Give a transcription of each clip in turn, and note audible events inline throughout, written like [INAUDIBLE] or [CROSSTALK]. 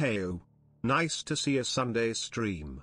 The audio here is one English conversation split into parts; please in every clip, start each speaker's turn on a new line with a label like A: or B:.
A: Heyo. Nice to see a Sunday stream.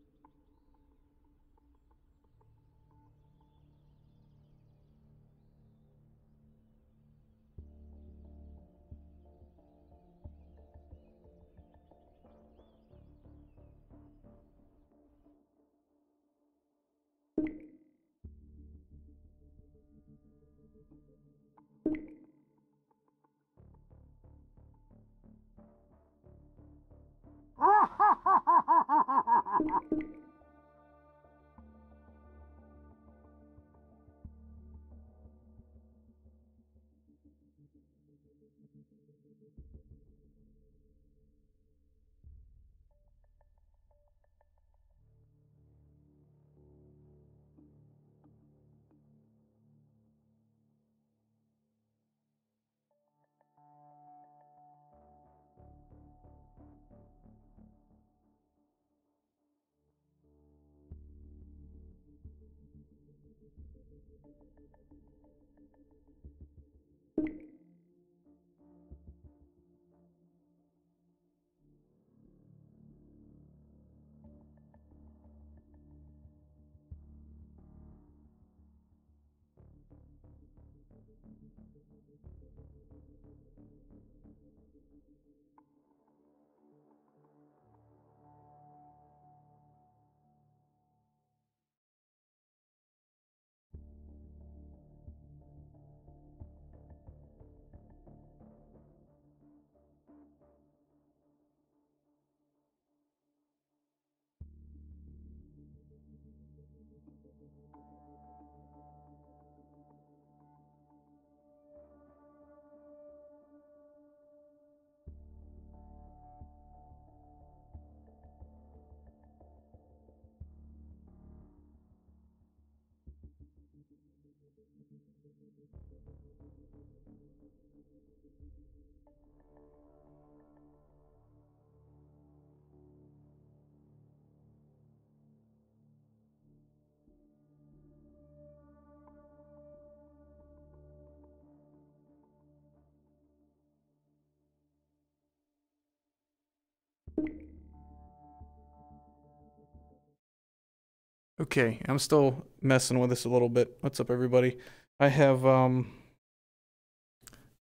B: Okay, I'm still messing with this a little bit. What's up, everybody? I have, um,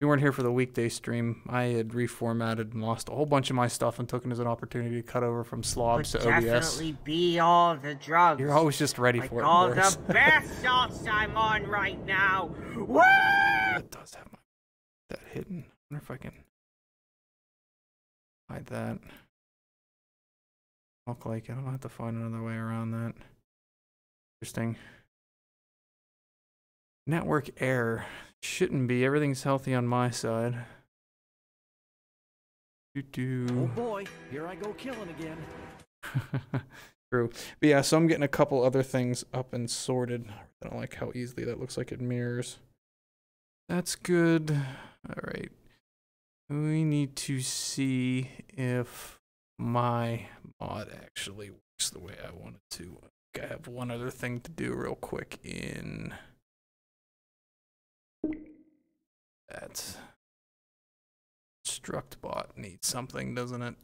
B: you weren't here for the weekday stream. I had reformatted and lost a whole bunch of my stuff and took it as an opportunity to cut over from slobs
C: Would
B: to OBS.
C: definitely be all the drugs.
B: You're always just ready
C: like
B: for it.
C: all
B: Boris.
C: the [LAUGHS] bath salts I'm on right now. Woo!
B: It does have my that hidden. I wonder if I can hide that. Look like. I don't have to find another way around that. Interesting. Network error. Shouldn't be. Everything's healthy on my side. Do
D: Oh boy, here I go killing again. [LAUGHS]
B: True. But yeah, so I'm getting a couple other things up and sorted. I don't like how easily that looks like it mirrors. That's good. All right. We need to see if my mod actually works the way I want it to. I have one other thing to do real quick in that structbot needs something, doesn't it?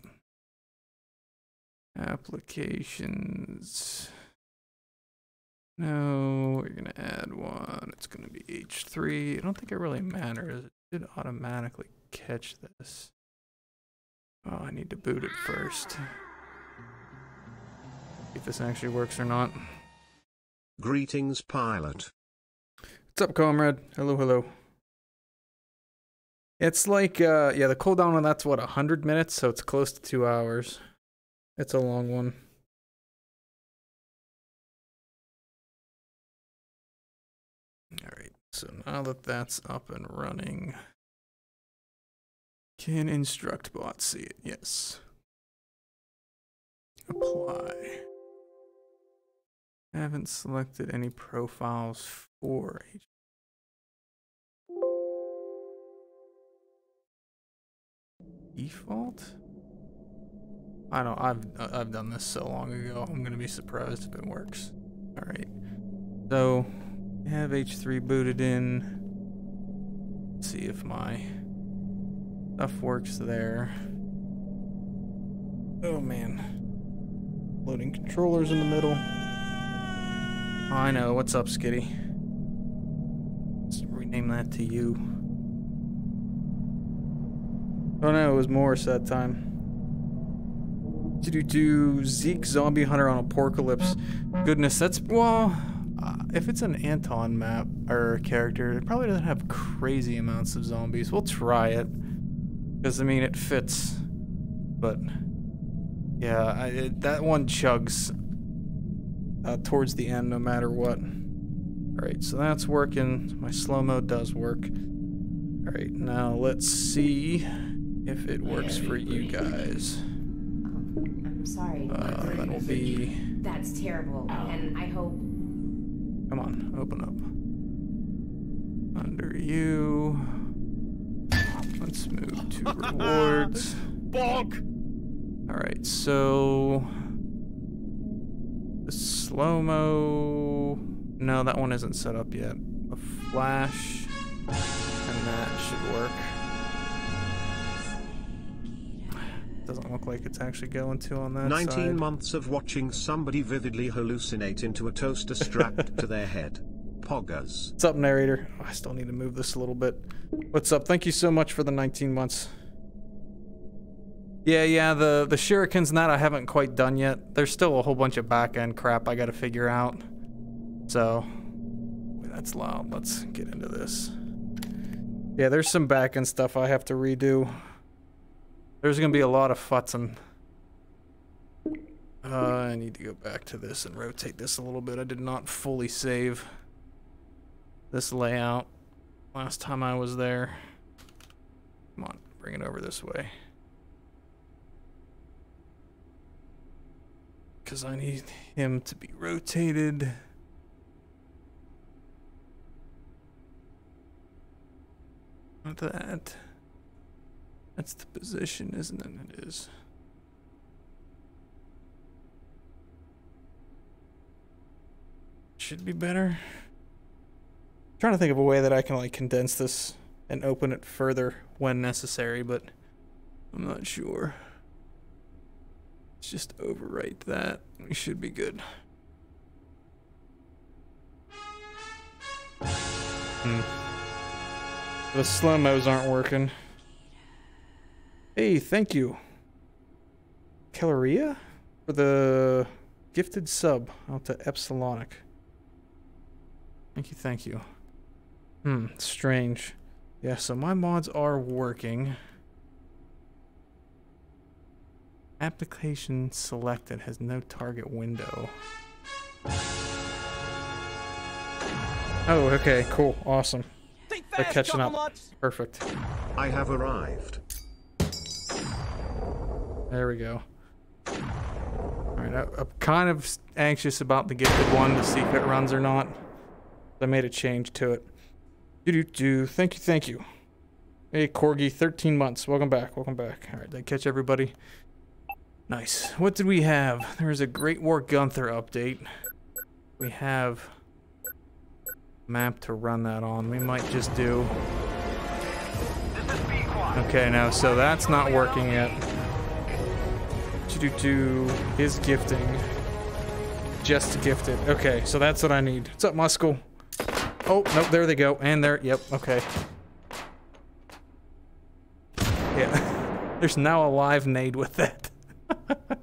B: Applications. No, we're gonna add one. It's gonna be H3. I don't think it really matters. It should automatically catch this. Oh, I need to boot it first. See if this actually works or not.
A: Greetings, pilot.
B: What's up, comrade? Hello, hello. It's like, uh, yeah, the cooldown on that's what, 100 minutes, so it's close to two hours. It's a long one. Alright, so now that that's up and running, can instruct bot see it? Yes. Apply. I Haven't selected any profiles for H. Default? I don't. I've I've done this so long ago. I'm gonna be surprised if it works. All right. So, have H3 booted in. Let's see if my stuff works there. Oh man. Loading controllers in the middle. I know. What's up, Skitty? Let's rename that to you. Oh no, it was Morris that time. To do do Zeke Zombie Hunter on Apocalypse. Goodness, that's well. Uh, if it's an Anton map or character, it probably doesn't have crazy amounts of zombies. We'll try it because I mean it fits, but yeah, I, it, that one chugs uh, towards the end no matter what. Alright, so that's working. My slow mo does work. Alright, now let's see if it works for you guys.
E: I'm sorry.
B: Uh, that will be.
E: That's terrible. And I hope.
B: Come on, open up. Under you. Let's move to [LAUGHS] rewards.
D: Bonk!
B: Alright, so. The slow mo. No, that one isn't set up yet. A flash. And that should work. Doesn't look like it's actually going to on that
A: 19
B: side.
A: months of watching somebody vividly hallucinate into a toaster strapped to their head.
B: What's up, narrator? Oh, I still need to move this a little bit. What's up? Thank you so much for the 19 months. Yeah, yeah, the the shurikens and that I haven't quite done yet. There's still a whole bunch of back end crap I got to figure out. So, that's loud. Let's get into this. Yeah, there's some back end stuff I have to redo. There's gonna be a lot of futzing. Uh, I need to go back to this and rotate this a little bit. I did not fully save this layout last time I was there. Come on, bring it over this way. Because I need him to be rotated. Not that. That's the position, isn't it? It is. Should be better. Trying to think of a way that I can like condense this and open it further when necessary, but I'm not sure. Let's just overwrite that. We should be good. Hmm. The slow-mos aren't working. Hey, thank you. Caloria? For the gifted sub out to Epsilonic. Thank you, thank you. Hmm, strange. Yeah, so my mods are working. Application selected has no target window. Oh, okay, cool, awesome.
D: Think
B: They're catching up.
D: Chucklenuts.
B: Perfect.
A: I have arrived.
B: There we go. Alright, I- I'm kind of anxious about the gifted one to see if it runs or not. I made a change to it. Do do do. Thank you, thank you. Hey, Corgi, 13 months. Welcome back, welcome back. Alright, did I catch everybody? Nice. What did we have? There is a Great War Gunther update. We have map to run that on. We might just do. Okay, now so that's not working yet. Do to his gifting. Just gifted. Okay, so that's what I need. What's up, Muscle? Oh, no, there they go. And there, yep, okay. Yeah. [LAUGHS] There's now a live nade with that. [LAUGHS]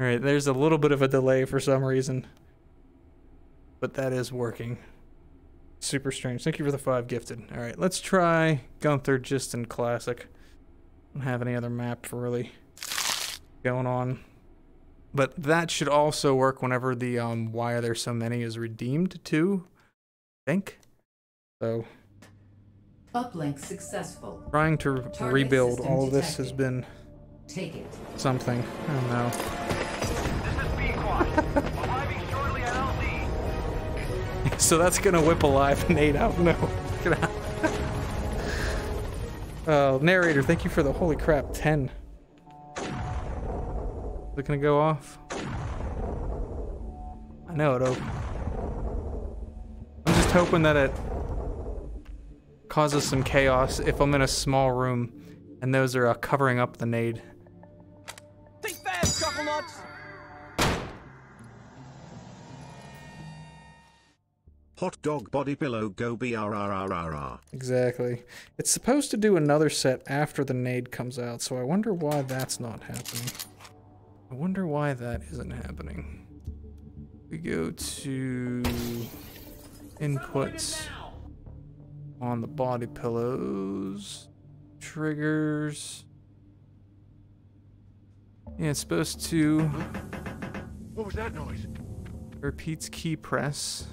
B: Alright, there's a little bit of a delay for some reason. But that is working. Super strange. Thank you for the five gifted. Alright, let's try Gunther just in classic. Don't have any other map really going on. But that should also work whenever the um why are there so many is redeemed too. Think. So
F: Uplink successful.
B: trying to
F: Target
B: rebuild all of this has been
F: Take it.
B: something. I don't know. [LAUGHS] so that's gonna whip alive live [LAUGHS] nade out. No. Get out. Uh, narrator, thank you for the holy crap, 10. Is it gonna go off? I know it. op- I'm just hoping that it causes some chaos if I'm in a small room and those are uh, covering up the nade.
D: Think fast, Chucklenuts.
A: Hot dog body pillow go brrrrrr.
B: Exactly. It's supposed to do another set after the nade comes out, so I wonder why that's not happening. I wonder why that isn't happening. We go to inputs on the body pillows, triggers. Yeah, it's supposed to
D: What was that noise?
B: repeats key press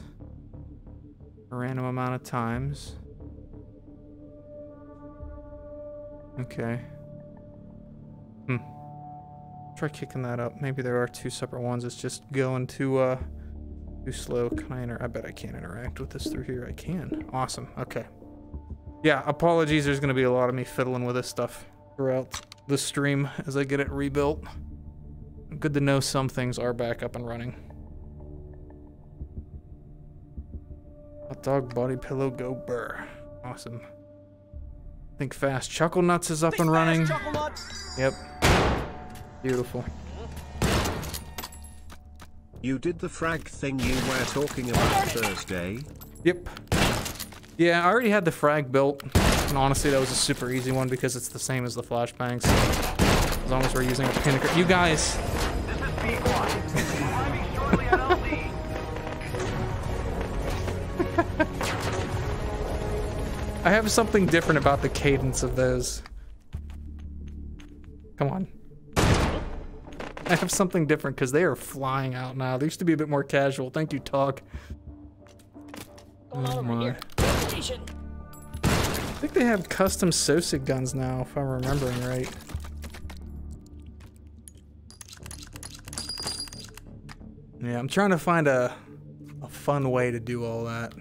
B: a random amount of times. Okay. Hmm. Try kicking that up. Maybe there are two separate ones. It's just going to, uh too slow. Can I inter I bet I can't interact with this through here. I can. Awesome. Okay. Yeah, apologies. There's gonna be a lot of me fiddling with this stuff throughout the stream as I get it rebuilt. Good to know some things are back up and running. Hot dog body pillow go burr. Awesome. Think fast. Chuckle Nuts is up
D: Think
B: and running.
D: fast,
B: Yep. Beautiful.
A: You did the frag thing you were talking about Thursday.
B: Yep. Yeah, I already had the frag built. And honestly, that was a super easy one because it's the same as the flashbangs. As long as we're using a pinnacle. You guys, [LAUGHS] I have something different about the cadence of those. Come on. I have something different because they are flying out now. They used to be a bit more casual. Thank you, Tog. Oh my. I think they have custom Sosig guns now, if I'm remembering right. Yeah, I'm trying to find a a fun way to do all that.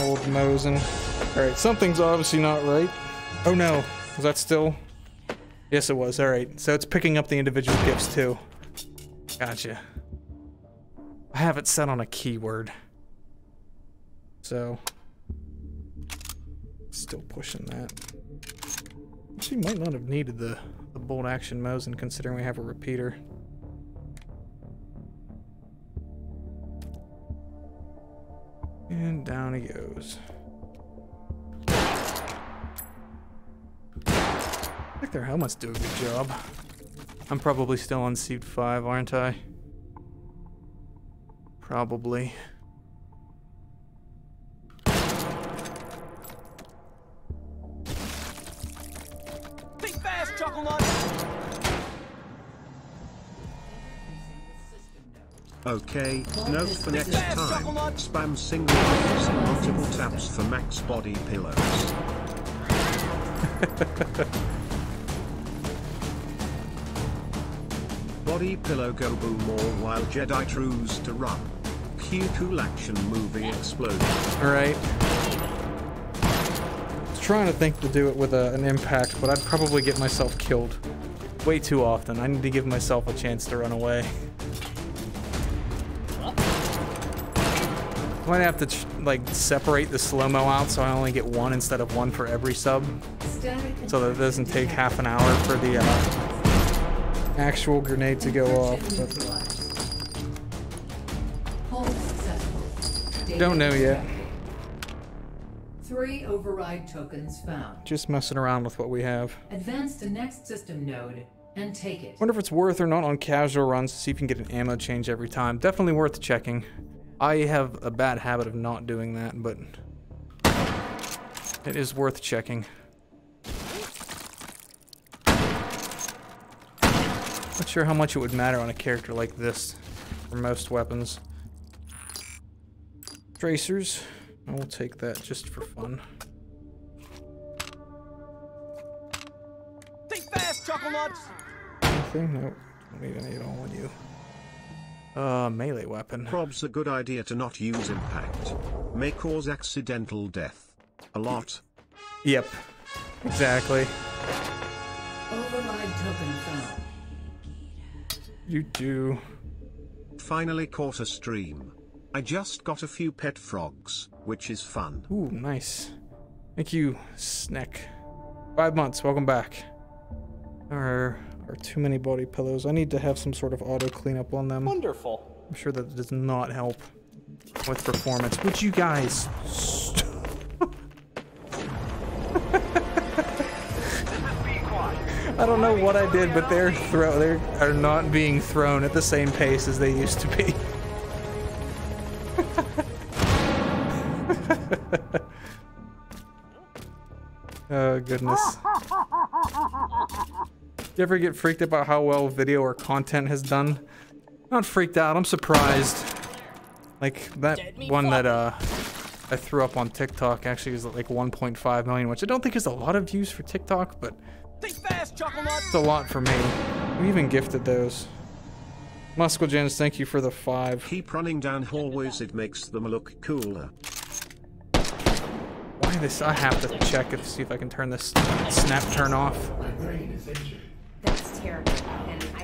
B: Old Mosin. Alright, something's obviously not right. Oh no, is that still? Yes, it was. Alright, so it's picking up the individual gifts too. Gotcha. I have it set on a keyword. So. Still pushing that. She might not have needed the, the bolt action Mosin considering we have a repeater. And down he goes. Think their helmets do a good job. I'm probably still on seat 5, aren't I? Probably.
D: Think fast, Chuckle
A: Okay, note for next time. Spam single mouse and multiple taps for max body pillows. [LAUGHS] body pillow go boom more while Jedi trues to run. Cue cool action movie explosion.
B: Alright. I was trying to think to do it with a, an impact, but I'd probably get myself killed way too often. I need to give myself a chance to run away. Might have to ch- like separate the slow-mo out so I only get one instead of one for every sub, so that it doesn't take half an hour for the uh, actual grenade to go off. But
F: neutralized. Hold successful. Data
B: don't know yet.
F: Three override tokens found.
B: Just messing around with what we have.
F: Advance to next system node and take it.
B: Wonder if it's worth or not on casual runs to see if you can get an ammo change every time. Definitely worth checking. I have a bad habit of not doing that, but it is worth checking. Not sure how much it would matter on a character like this for most weapons. Tracers. I will take that just for fun.
D: Think fast, Chuckle Nuts!
B: Anything? Nope. Don't need any at all on you. Uh, melee weapon.
A: Prob's a good idea to not use impact. May cause accidental death. A lot.
B: Yep. Exactly.
F: Override token found.
B: You do.
A: Finally caught a stream. I just got a few pet frogs, which is fun.
B: Ooh, nice. Thank you, Snack. Five months, welcome back. There are too many body pillows. I need to have some sort of auto cleanup on them.
D: Wonderful.
B: I'm sure that does not help with performance. Would you guys I don't know what I did, but they're throw they are not being thrown at the same pace as they used to be. [LAUGHS] oh goodness. You ever get freaked about how well video or content has done? Not freaked out, I'm surprised. Like that one that uh I threw up on TikTok actually is like 1.5 million, which I don't think is a lot of views for TikTok, but
D: fast, Chuckle Nuts!
B: it's a lot for me. We even gifted those. Muscle Gens, thank you for the five.
A: Keep running down hallways, it makes them look cooler.
B: Why this? I have to check if see if I can turn this snap turn off.
E: That's terrible. And I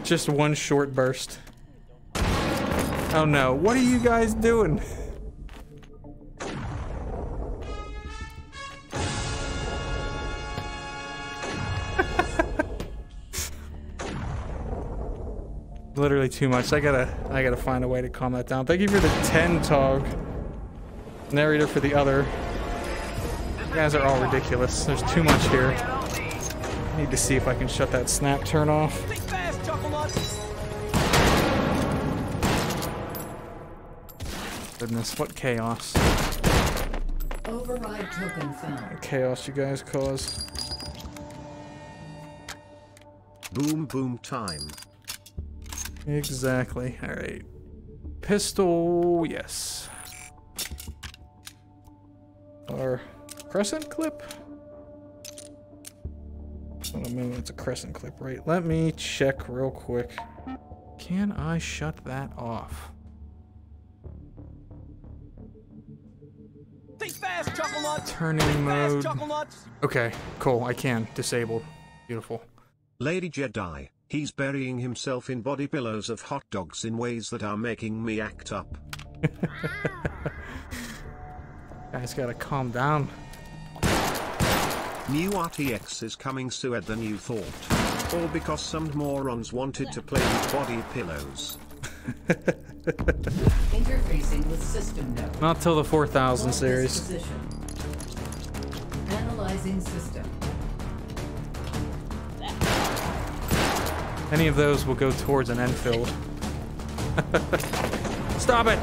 E: [LAUGHS]
B: Just one short burst. Oh no, what are you guys doing? [LAUGHS] Literally too much. I gotta I gotta find a way to calm that down. Thank you for the 10 tog. Narrator for the other. You guys are all ridiculous. There's too much here. I need to see if I can shut that snap turn off.
D: Think fast, Chuckle Nuts!
B: Goodness, what chaos.
F: Override token found.
B: Chaos you guys cause.
A: Boom boom time.
B: Exactly. Alright. Pistol, yes. Our crescent clip? Oh, I mean, it's a crescent clip, right? Let me check real quick. Can I shut that off?
D: Think fast, Chuckle
B: Turning
D: Think fast,
B: mode.
D: Chuckle Nuts!
B: Okay, cool. I can. Disabled. Beautiful.
A: Lady Jedi, he's burying himself in body pillows of hot dogs in ways that are making me act up. [LAUGHS]
B: Guys gotta calm down.
A: New RTX is coming sooner than you thought. All because some morons wanted to play with body pillows. [LAUGHS]
F: Interfacing with system node.
B: Not till the 4000 series.
F: disposition. Analyzing system.
B: Any of those will go towards an Enfield. [LAUGHS] Stop it!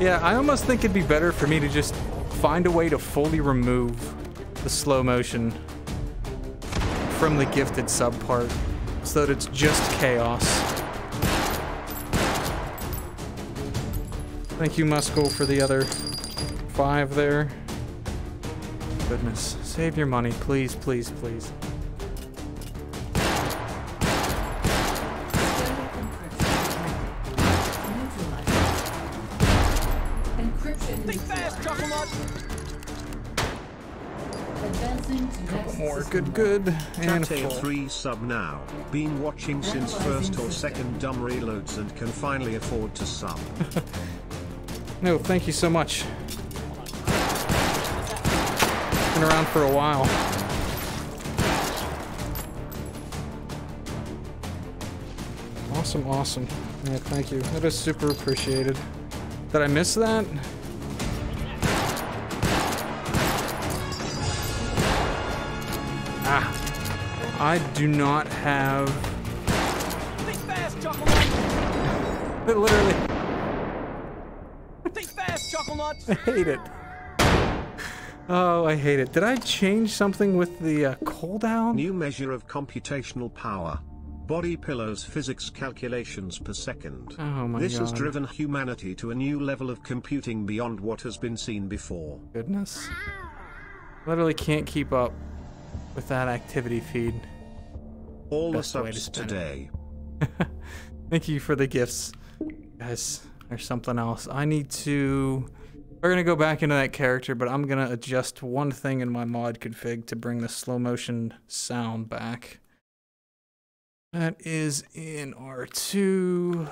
B: Yeah, I almost think it'd be better for me to just find a way to fully remove the slow motion from the gifted sub part so that it's just chaos. Thank you, Muscle, for the other five there. Goodness, save your money, please, please, please.
F: Encryption
D: Think fast,
F: neutralized.
D: Chucklenut!
F: Advancing to next
B: More good, good, and
A: Tate
B: full.
A: 3 sub now. Been watching since first or second dumb reloads and can finally afford to sub. [LAUGHS]
B: No, thank you so much. Been around for a while. Awesome, awesome. Yeah, thank you. That is super appreciated. Did I miss that? Ah. I do not have.
D: Think fast, Chucklenut! [LAUGHS]
B: Literally,
D: Think fast, Chucklenut! [LAUGHS]
B: I hate it. Oh, I hate it. Did I change something with the uh, cooldown?
A: New measure of computational power. Body pillows physics calculations per second.
B: Oh my
A: this has driven humanity to a new level of computing beyond what has been seen before.
B: Goodness. Literally can't keep up with that activity feed.
A: All
B: Best
A: the
B: way to
A: subs today. [LAUGHS]
B: Thank you for the gifts. Guys, there's something else. I need to... We're gonna go back into that character, but I'm gonna adjust one thing in my mod config to bring the slow motion sound back. That is in R2. I'm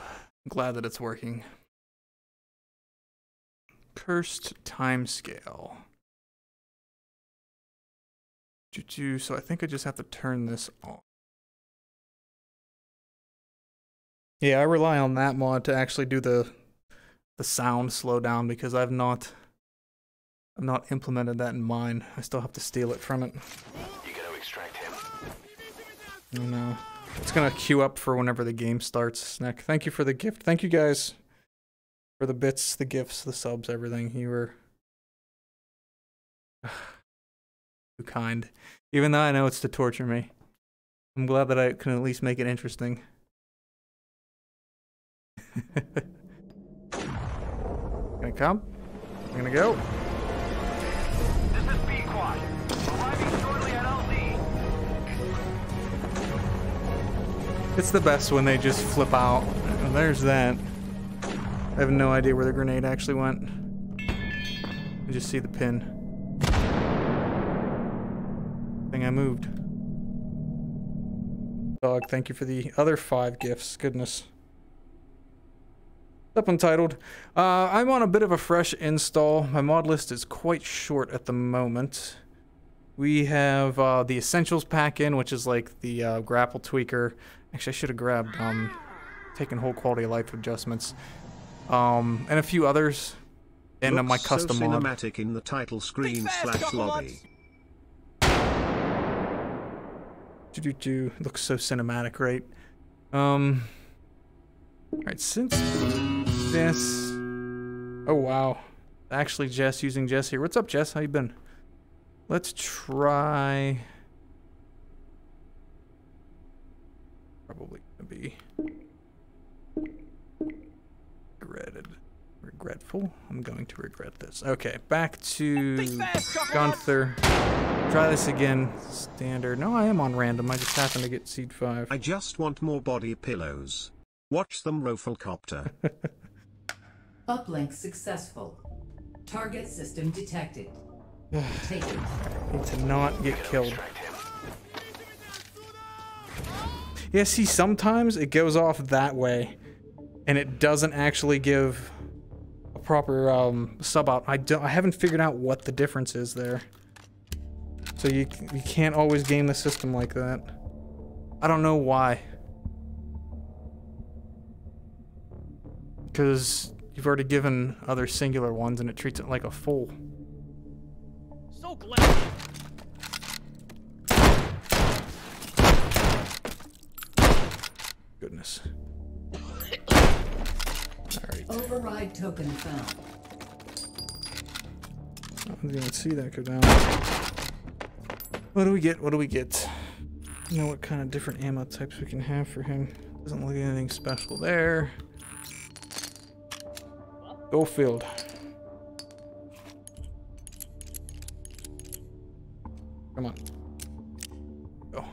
B: glad that it's working. Cursed timescale. So I think I just have to turn this on. Yeah, I rely on that mod to actually do the the sound slow down because I've not I've not implemented that in mine. I still have to steal it from it.
G: You gotta extract him.
B: Oh no. It's gonna queue up for whenever the game starts. Snack. Thank you for the gift. Thank you guys for the bits, the gifts, the subs, everything. You were [SIGHS] too kind. Even though I know it's to torture me. I'm glad that I can at least make it interesting. [LAUGHS] come? I'm gonna go.
G: This is B Quad. Arriving shortly at LZ.
B: It's the best when they just flip out. There's that. I have no idea where the grenade actually went. I just see the pin. Thing I moved. Dog, thank you for the other five gifts. Goodness. Up untitled. Uh, I'm on a bit of a fresh install. My mod list is quite short at the moment. We have uh, the Essentials pack in, which is like the uh, grapple tweaker. Actually, I should have grabbed um, taken whole quality of life adjustments, um, and a few others. And
A: Looks
B: my
A: so
B: custom mod.
A: cinematic in the title screen
D: fast,
A: slash
D: Chucklenuts.
A: lobby.
B: Do do do. Looks so cinematic, right? Um. All right, since this. Oh wow, actually, Jess using Jess here. What's up, Jess? How you been? Let's try. Probably gonna be regretted, regretful. I'm going to regret this. Okay, back to
D: Think!
B: Gunther. Try this again. Standard. No, I am on random. I just happen to get seed five.
A: I just want more body pillows. Watch them Roflcopter. [LAUGHS]
F: Uplink successful. Target system detected. Take it. [SIGHS]
B: Need to not get killed. Yeah, see, sometimes it goes off that way, and it doesn't actually give a proper um, sub out. I don't. I haven't figured out what the difference is there. So you you can't always game the system like that. I don't know why. Because you've already given other singular ones, and it treats it like a full.
D: So glad.
B: Goodness. Alright. [COUGHS]
F: Override token found.
B: I didn't even see that go down. What do we get? What do we get? You know what kind of different ammo types we can have for him. Doesn't look like anything special there. Go field. Come on. Go.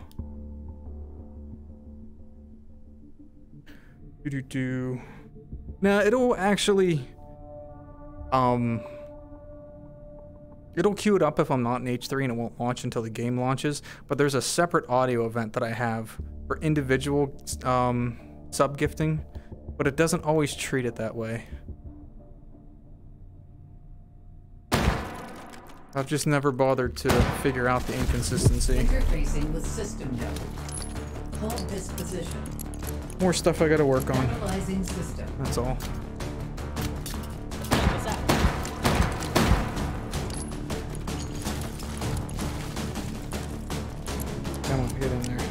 B: Do do do. Now it'll actually um It'll queue it up if I'm not in H3 and it won't launch until the game launches, but there's a separate audio event that I have for individual um, sub gifting, but it doesn't always treat it that way. I've just never bothered to figure out the inconsistency.
F: Interfacing with system node. Hold this position.
B: More stuff I gotta work on, that's all. Come on, get in there.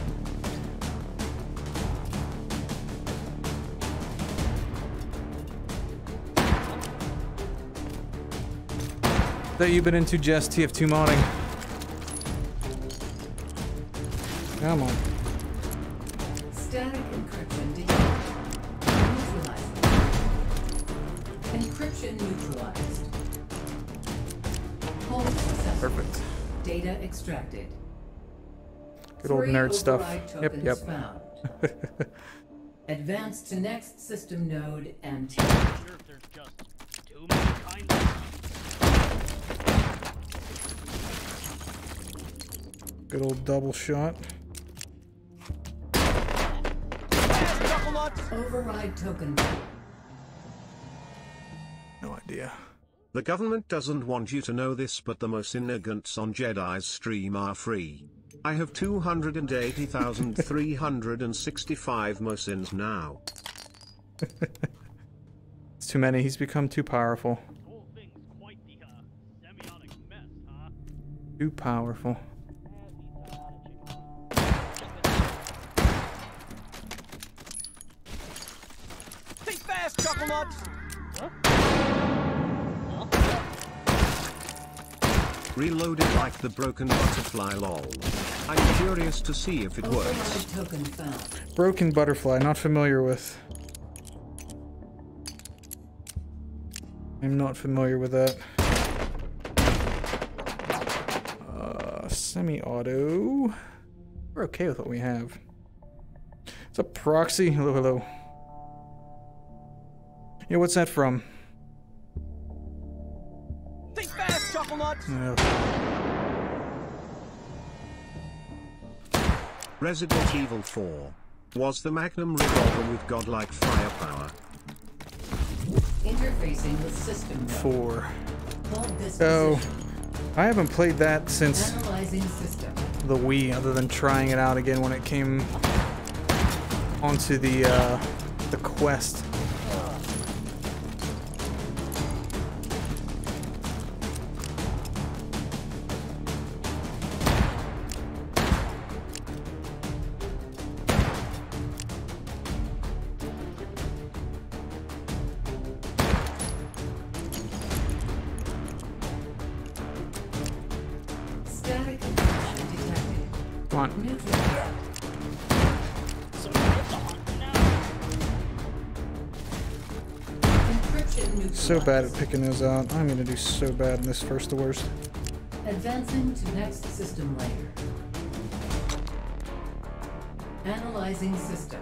B: That you've been into Jess TF2 modding. Come on.
F: Static encryption detected. Neutralizing. Encryption neutralized. Hold.
B: Perfect.
F: Data extracted.
B: Good old
F: Three
B: nerd stuff.
F: override
B: Yep, yep.
F: Found. [LAUGHS] Advance to next system node and
B: Good old double shot.
D: Fast, chuckle nuts.
F: override token.
B: No idea.
A: The government doesn't want you to know this but the Mosin-Nagants on Jedi's stream are free. I have 280,365 Mosins now. [LAUGHS]
B: It's too many. He's become too powerful.
D: Whole thing's quite the uh, mess, huh?
B: Too powerful.
D: Fast, chuckle nuts.
A: Reloaded like the broken butterfly lol. I'm curious to see if it works.
F: Override token found.
B: Broken butterfly. Not familiar with. I'm not familiar with that. Uh, semi-auto. We're okay with what we have. It's a proxy. Hello, hello. Yeah, what's that from?
D: Think fast, chuckle nuts.
A: Resident Evil 4 was the Magnum revolver with godlike firepower.
F: Interfacing with system
B: four.
F: Hold
B: Oh. I haven't played that since the Wii, other than trying it out again when it came onto the uh, the Quest. Bad at picking those out. I'm gonna do so bad in this first the worst.
F: Advancing to next system layer. Analyzing system.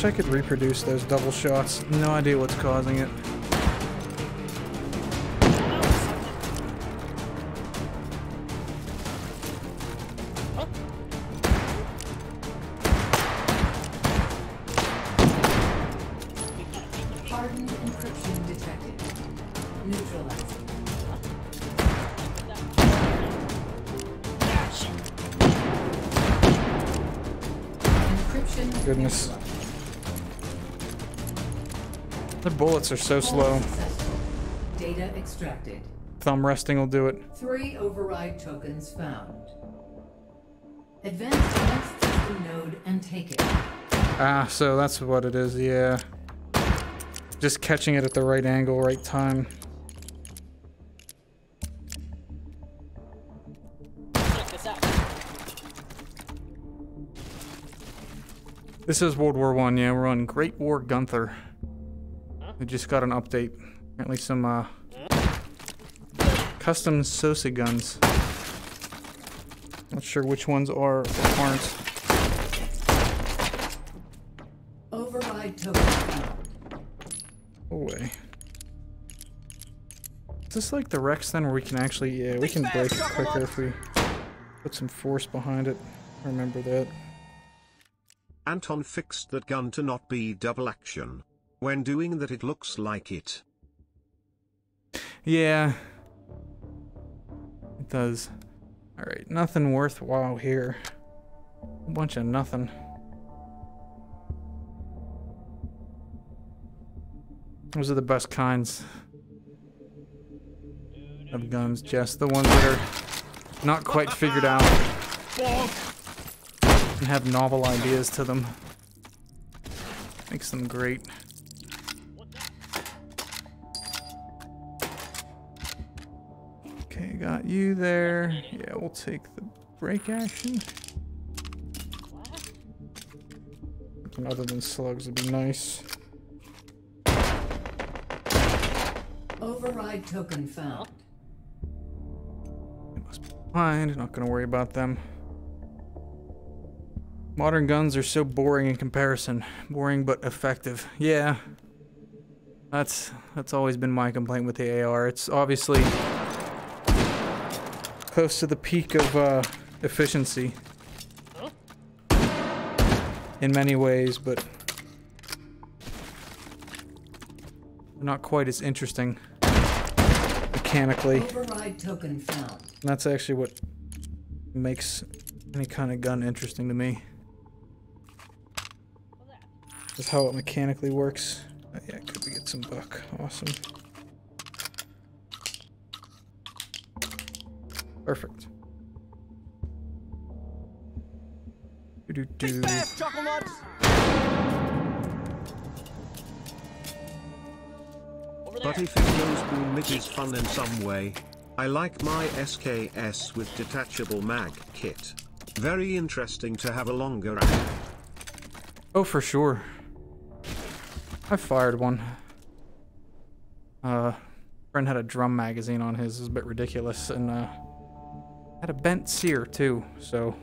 B: Wish I could reproduce those double shots. No idea what's causing it.
F: Hardened encryption detected. Neutralizing. Encryption.
B: Goodness. The bullets are so slow.
F: Data extracted.
B: Thumb resting will do it.
F: Three override tokens found. Advance to next system node and take it.
B: Ah, so that's what it is, yeah. Just catching it at the right angle, right time.
H: Check this out.
B: This is World War One, yeah. We're on Great War Gunther. We just got an update. Apparently some uh custom Sosa guns. Not sure which ones are or aren't.
F: Override token found.
B: Away. Is this like the Rex then where we can actually yeah, we can break it quicker if we put some force behind it. Remember that.
A: Anton fixed that gun to not be double action. When doing that it looks like it.
B: Yeah. It does. Alright, nothing worthwhile here. A bunch of nothing. Those are the best kinds of guns, Jess. The ones that are not quite figured out and have novel ideas to them. Makes them great. Got you there. Yeah, we'll take the break action. Something other than slugs would be nice.
F: Override token found.
B: They must be behind. Not gonna worry about them. Modern guns are so boring in comparison. Boring but effective. Yeah. That's that's always been my complaint with the AR. It's obviously close to the peak of uh, efficiency in many ways, but not quite as interesting mechanically.
F: Override token found.
B: And that's actually what makes any kind of gun interesting to me. Is how it mechanically works. Oh, yeah, could we get some buck? Awesome. Perfect. Do do do.
A: But if it goes boom it is fun in some way. I like my SKS with detachable mag kit. Very interesting to have a longer ammo.
B: Oh, for sure. I fired one. Uh, friend had a drum magazine on his. It was a bit ridiculous, and uh, had a bent sear too. So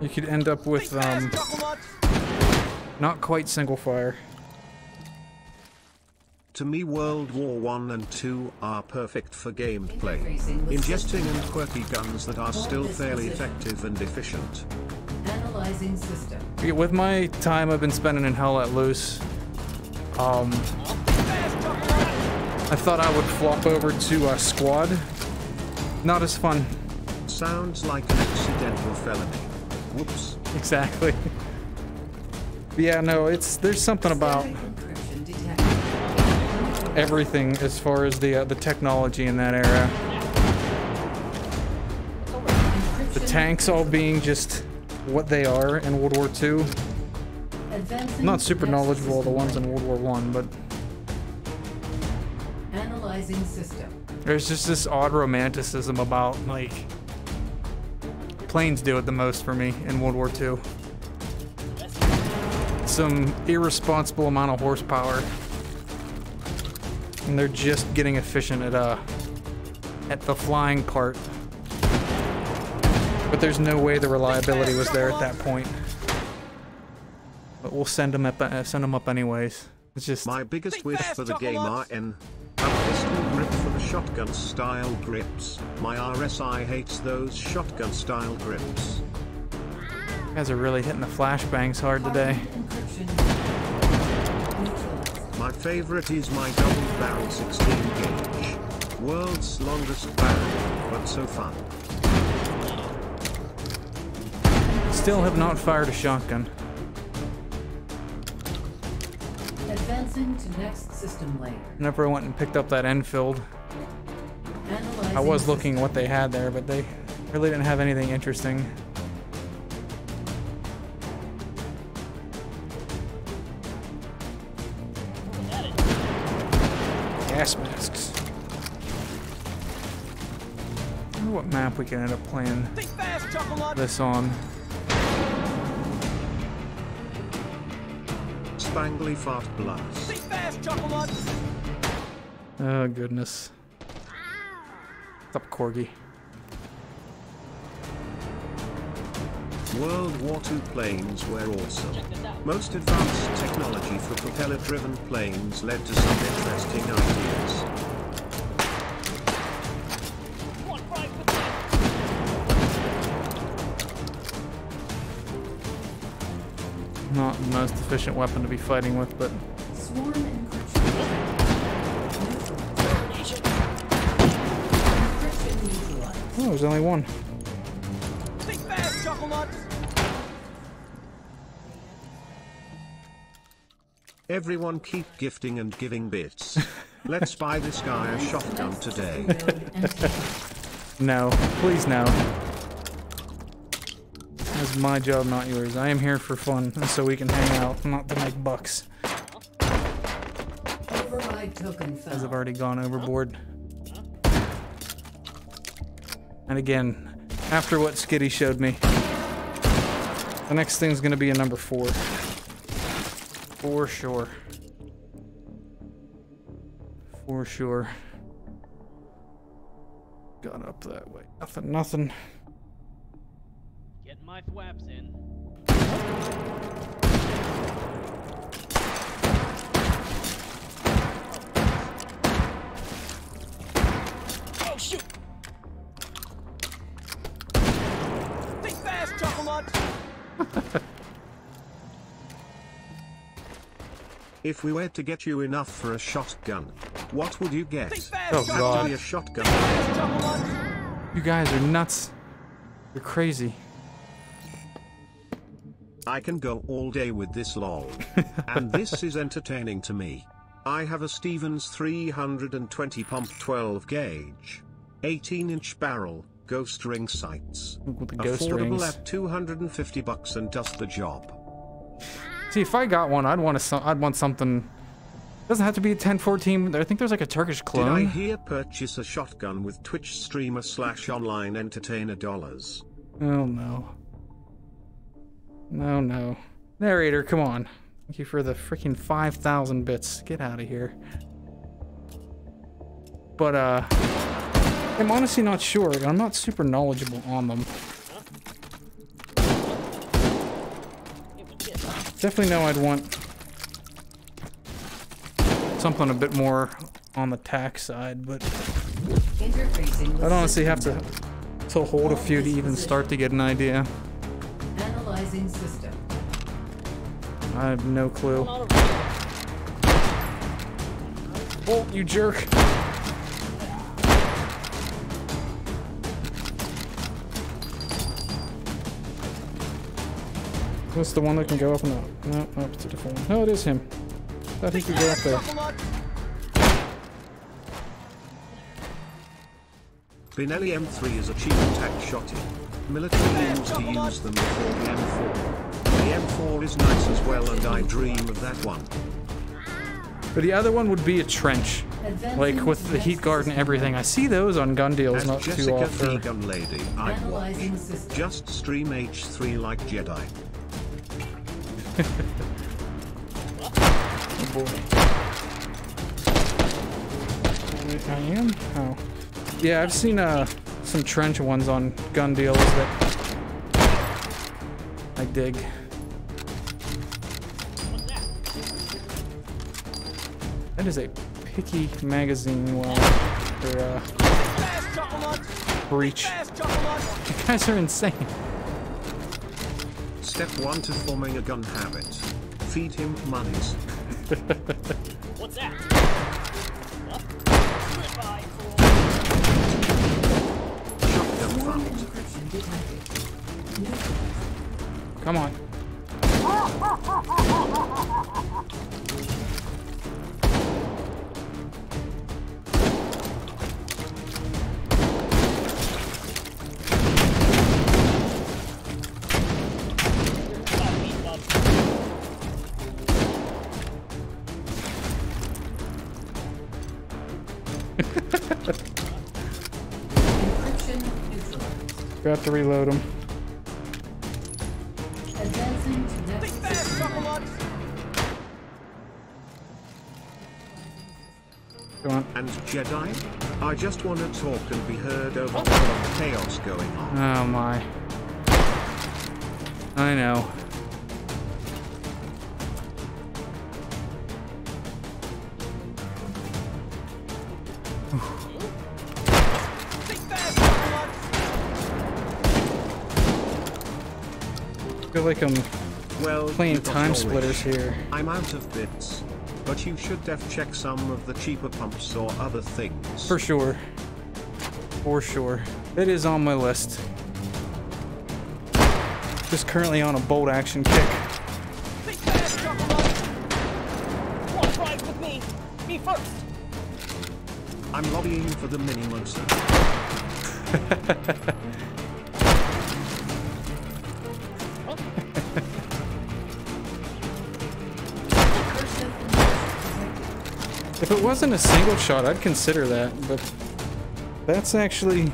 B: you could end up with um, not quite single fire.
A: To me World War 1 and 2 are perfect for gameplay.
F: Interfacing
A: Ingesting and quirky guns that are still fairly effective and efficient.
F: Analyzing system.
B: With my time I've been spending in Hell Let Loose, um, I thought I would flop over to a Squad. Not as fun.
A: Sounds like an accidental felony. Whoops.
B: Exactly. Yeah, no, it's there's something about
F: Static encryption detected.
B: everything as far as the uh, the technology in that era. The tanks all being just what they are in World War II. I'm not super knowledgeable of the ones in. World War One, but
F: Analyzing system.
B: there's just this odd romanticism about like planes do it the most for me in World War II. Some irresponsible amount of horsepower. And they're just getting efficient at uh at the flying part. But there's no way the reliability was there at that point. But we'll send them up uh, send them up anyways. It's just
A: My biggest wish for the game RN. A shotgun style grips. My RSI hates those shotgun style grips.
B: you guys are really hitting the flashbangs hard today.
F: Hardened encryption. Neutralized.
A: My favorite is my double barrel 16 gauge. World's longest barrel, but so fun.
B: Still have not fired a shotgun.
F: Advancing to next system layer.
B: Never went and picked up that Enfield.
F: Analyzing
B: I was looking what they had there, but they really didn't have anything interesting. Gas masks. I wonder what map we can end up playing
D: fast,
B: this on.
A: Spangly fart blast.
D: Fast,
B: Oh goodness. What's up, Corgi?
A: World War II planes were awesome.
H: Check this out.
A: Most advanced technology for propeller-driven planes led to some interesting ideas.
H: Come on, Brian, with me.
B: Not the most efficient weapon to be fighting with, but
F: neutralized.
B: there's only one.
D: Think fast, Chocolate.
A: Everyone keep gifting and giving bits. Let's buy this guy a shotgun today.
F: Node and take it.
B: No, please no. That's my job, not yours. I am here for fun, and so we can hang out, not to make bucks.
F: Override token
B: As I've already gone overboard. And again, after what Skitty showed me, the next thing's gonna be a number four. For sure. For sure. Got up that way. Nothing, nothing.
D: Getting my thwaps in. [LAUGHS]
A: If we were to get you enough for a shotgun, what would you get?
B: Oh, God.
A: A shotgun.
B: You guys are nuts. You're crazy.
A: I can go all day with this lol. [LAUGHS] and this is entertaining to me. I have a Stevens 320 pump 12 gauge. 18 inch barrel, ghost ring sights.
B: The ghost
A: Affordable
B: rings.
A: at 250 bucks and does the job.
B: See, if I got one, I'd want some- I'd want something. Doesn't have to be a 1014. I think there's like a Turkish clone.
A: Did I hear purchase a shotgun with Twitch streamer slash online entertainer dollars?
B: Oh no. No, no. Narrator, come on. Thank you for the freaking 5,000 bits. Get out of here. But, uh, I'm honestly not sure. I'm not super knowledgeable on them.
H: It would get.
B: Definitely know I'd want something a bit more on the tack side, but
F: Interfacing with
B: I'd honestly have to, to hold a few to even start to get an idea.
F: Analyzing system.
B: I have no clue.
H: Not a
B: Oh, you jerk! That's the one that can go up and up. No, no, it's a different one. No, it is him. I Thought he could go up there.
D: Chocolate.
A: Benelli M3 is a cheap attack shotty. Military used to use them before the M4. The M4 is nice as well and I dream of that one.
B: But the other one would be a trench. Like with the heat guard and everything. I see those on gun deals
A: As
B: not too
A: Jessica the
B: often.
A: gun lady, I'd watch. Just stream H3 like Jedi.
B: Oh [LAUGHS] boy. I am? Oh. Yeah, I've seen uh some trench ones on gun deals that I dig. That is a picky magazine well for uh breach. [LAUGHS] You guys are insane.
A: Step 1 to forming a gun habit. Feed him monies. [LAUGHS]
H: What's that? Huh? Goodbye, fool.
A: Shotgun found.
B: Come on.
F: Node.
H: Chocolate!
B: Come on.
A: And Jedi? I just want to talk and be heard over all the chaos going on.
B: Oh my. I know. Like I'm
A: Well,
B: playing
A: TimeSplitters
B: here.
A: I'm out of bits. But you should def check some of the cheaper pumps or other things.
B: For sure. For sure. It is on my list. Just currently on a bolt action kick.
H: Think fast, Chocolate! Want to ride with me? Me first!
A: I'm lobbying for the mini monster. [LAUGHS]
B: If it wasn't a single shot, I'd consider that, but that's actually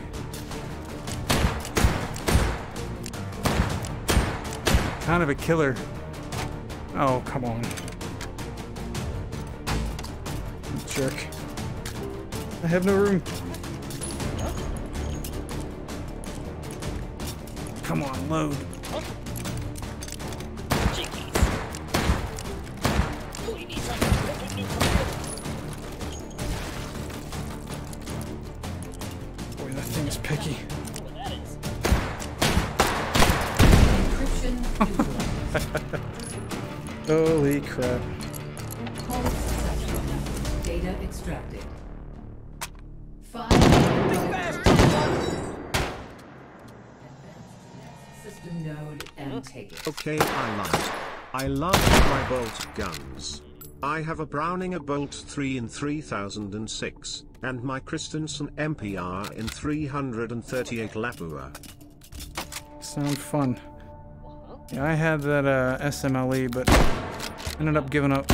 B: kind of a killer. Oh, come on. Jerk. I have no room. Come on, load.
A: Okay, I lied. I love my bolt guns. I have a Browning A-Bolt 3 in 3006, and my Christensen MPR in 338 Lapua.
B: Sound fun. Yeah, I had that uh, SMLE, but ended up giving up,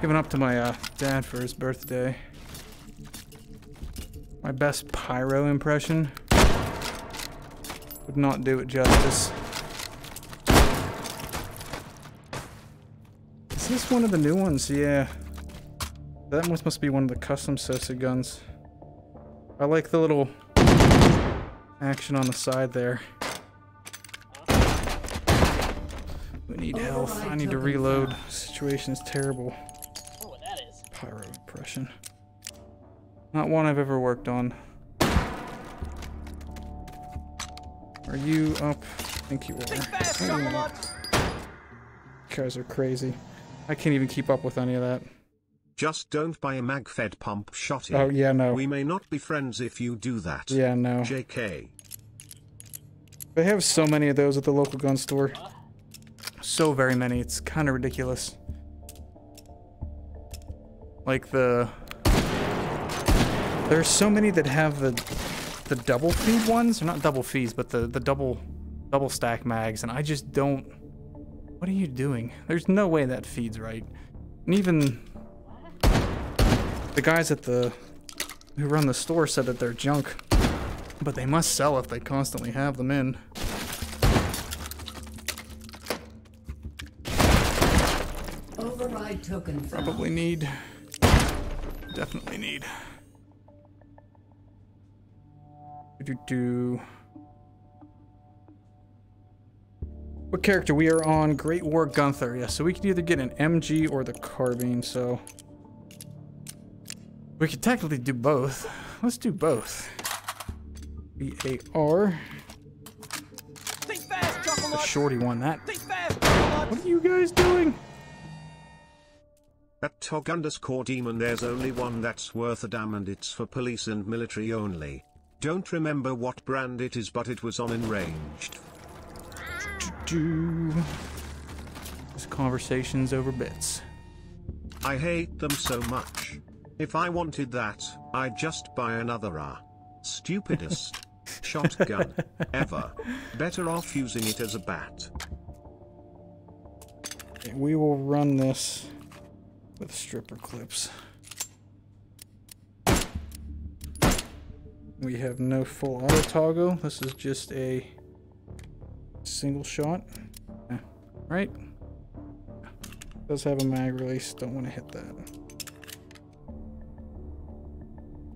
B: giving up to my uh, dad for his birthday. My best pyro impression would not do it justice. Is this one of the new ones? Yeah. That must must be one of the custom Sosa guns. I like the little action on the side there. We need health. I need to reload. Situation is terrible.
H: Oh, what that is.
B: Pyro impression. Not one I've ever worked on. Are you up? I think you
H: Think
B: are.
H: fast,
B: Oh, you guys are crazy. I can't even keep up with any of that.
A: Just don't buy a mag-fed pump shotty.
B: Oh yeah, no.
A: We may not be friends if you do that.
B: Yeah, no.
A: JK.
B: They have so many of those at the local gun store. So very many. It's kind of ridiculous. Like the There's so many that have the the double feed ones, or not double feeds, but the the double double stack mags and I just don't What are you doing? There's no way that feeds right. And even the guys at the who run the store said that they're junk. But they must sell if they constantly have them in.
F: Override token.
B: Probably need. Definitely need. Do Do do. What character? We are on Great War Gunther. Yeah, so we can either get an MG or the carbine, so. We could technically do both. Let's do both. BAR. The
H: Chocolate!
B: shorty one. That.
H: Fast,
B: What are you guys doing?
A: At Tog underscore demon there's only one that's worth a damn and it's for police and military only. Don't remember what brand it is but it was on InRange.
B: Do. This conversation's over bits.
A: I hate them so much. If I wanted that, I'd just buy another uh, stupidest [LAUGHS] shotgun ever. Better off using it as a bat.
B: Okay, we will run this with stripper clips. We have no full auto toggle. This is just a single shot. Yeah, Right? Does have a mag release. Don't want to hit that.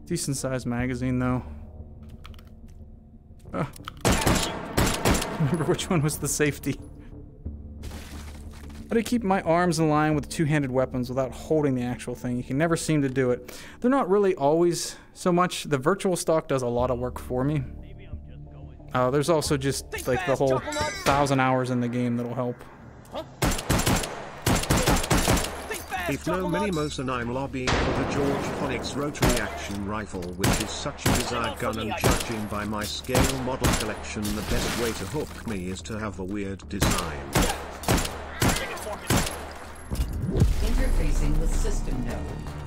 B: Decent sized magazine though. Oh. [LAUGHS] Remember which one was the safety? How to keep my arms in line with two-handed weapons without holding the actual thing. You can never seem to do it. They're not really always so much. The virtual stock does a lot of work for me. Uh, there's also just
H: Think
B: like the whole thousand hours in the game that'll help.
H: Think fast,
A: If no
H: Chocolate!
A: many and I'm lobbying for the George Ponix rotary action rifle which is such a desired gun and judging by my scale model collection the best way to hook me is to have a weird design.
F: Interfacing with system node.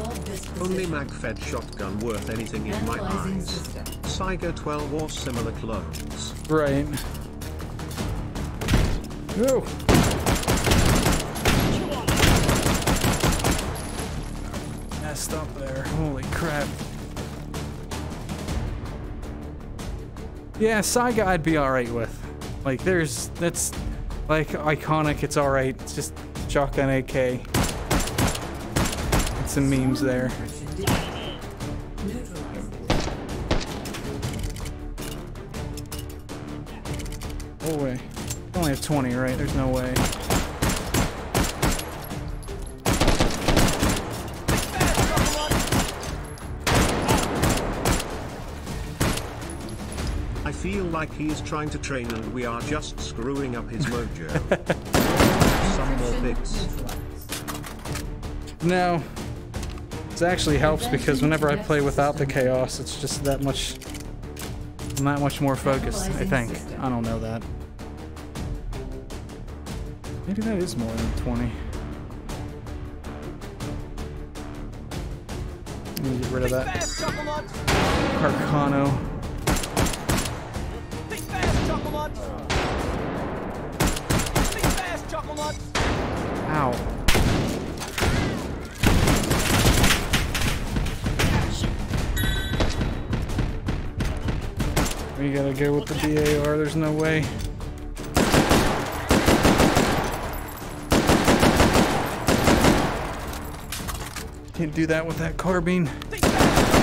F: Hold this
A: Only
F: position.
A: mag-fed shotgun worth anything in my eyes.
F: system.
A: Saiga 12 or similar clones.
B: Right. Whoa. Messed up there. Holy crap. Yeah, Saiga I'd be alright with. Like, there's, that's, like, iconic, it's alright. It's just shotgun AK. Some memes there.
F: Neutralizing.
B: No way. Only have 20, right? There's no way.
A: I feel like he is trying to train and we are just screwing up his mojo. [LAUGHS] Some more bits.
B: No. This actually helps because whenever I play without the chaos, it's just that much, I'm that much more focused, I think. I don't know that. Maybe that is more than 20. Let me get rid of that! Carcano. Gotta go with the BAR, there's no way. Can't do that with that carbine.
H: Think fast!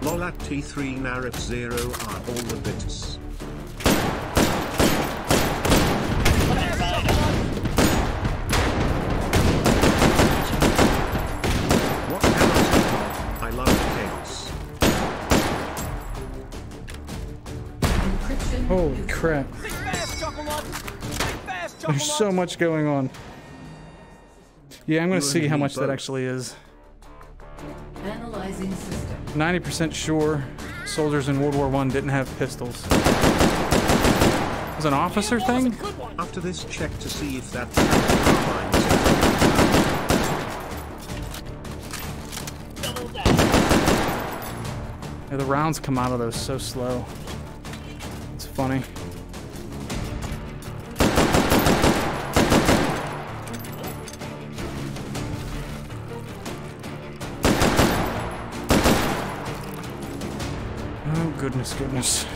A: Lol at T3 Narif 0 are all the bits.
B: There's so much going on. Yeah, I'm gonna see how
A: me
B: much that actually is.
F: Analyzing system.
B: 90% sure soldiers in World War One didn't have pistols. Was an officer thing?
A: After this check to see if that carbine
H: that!
B: Yeah, the rounds come out of those so slow. It's funny. Goodness.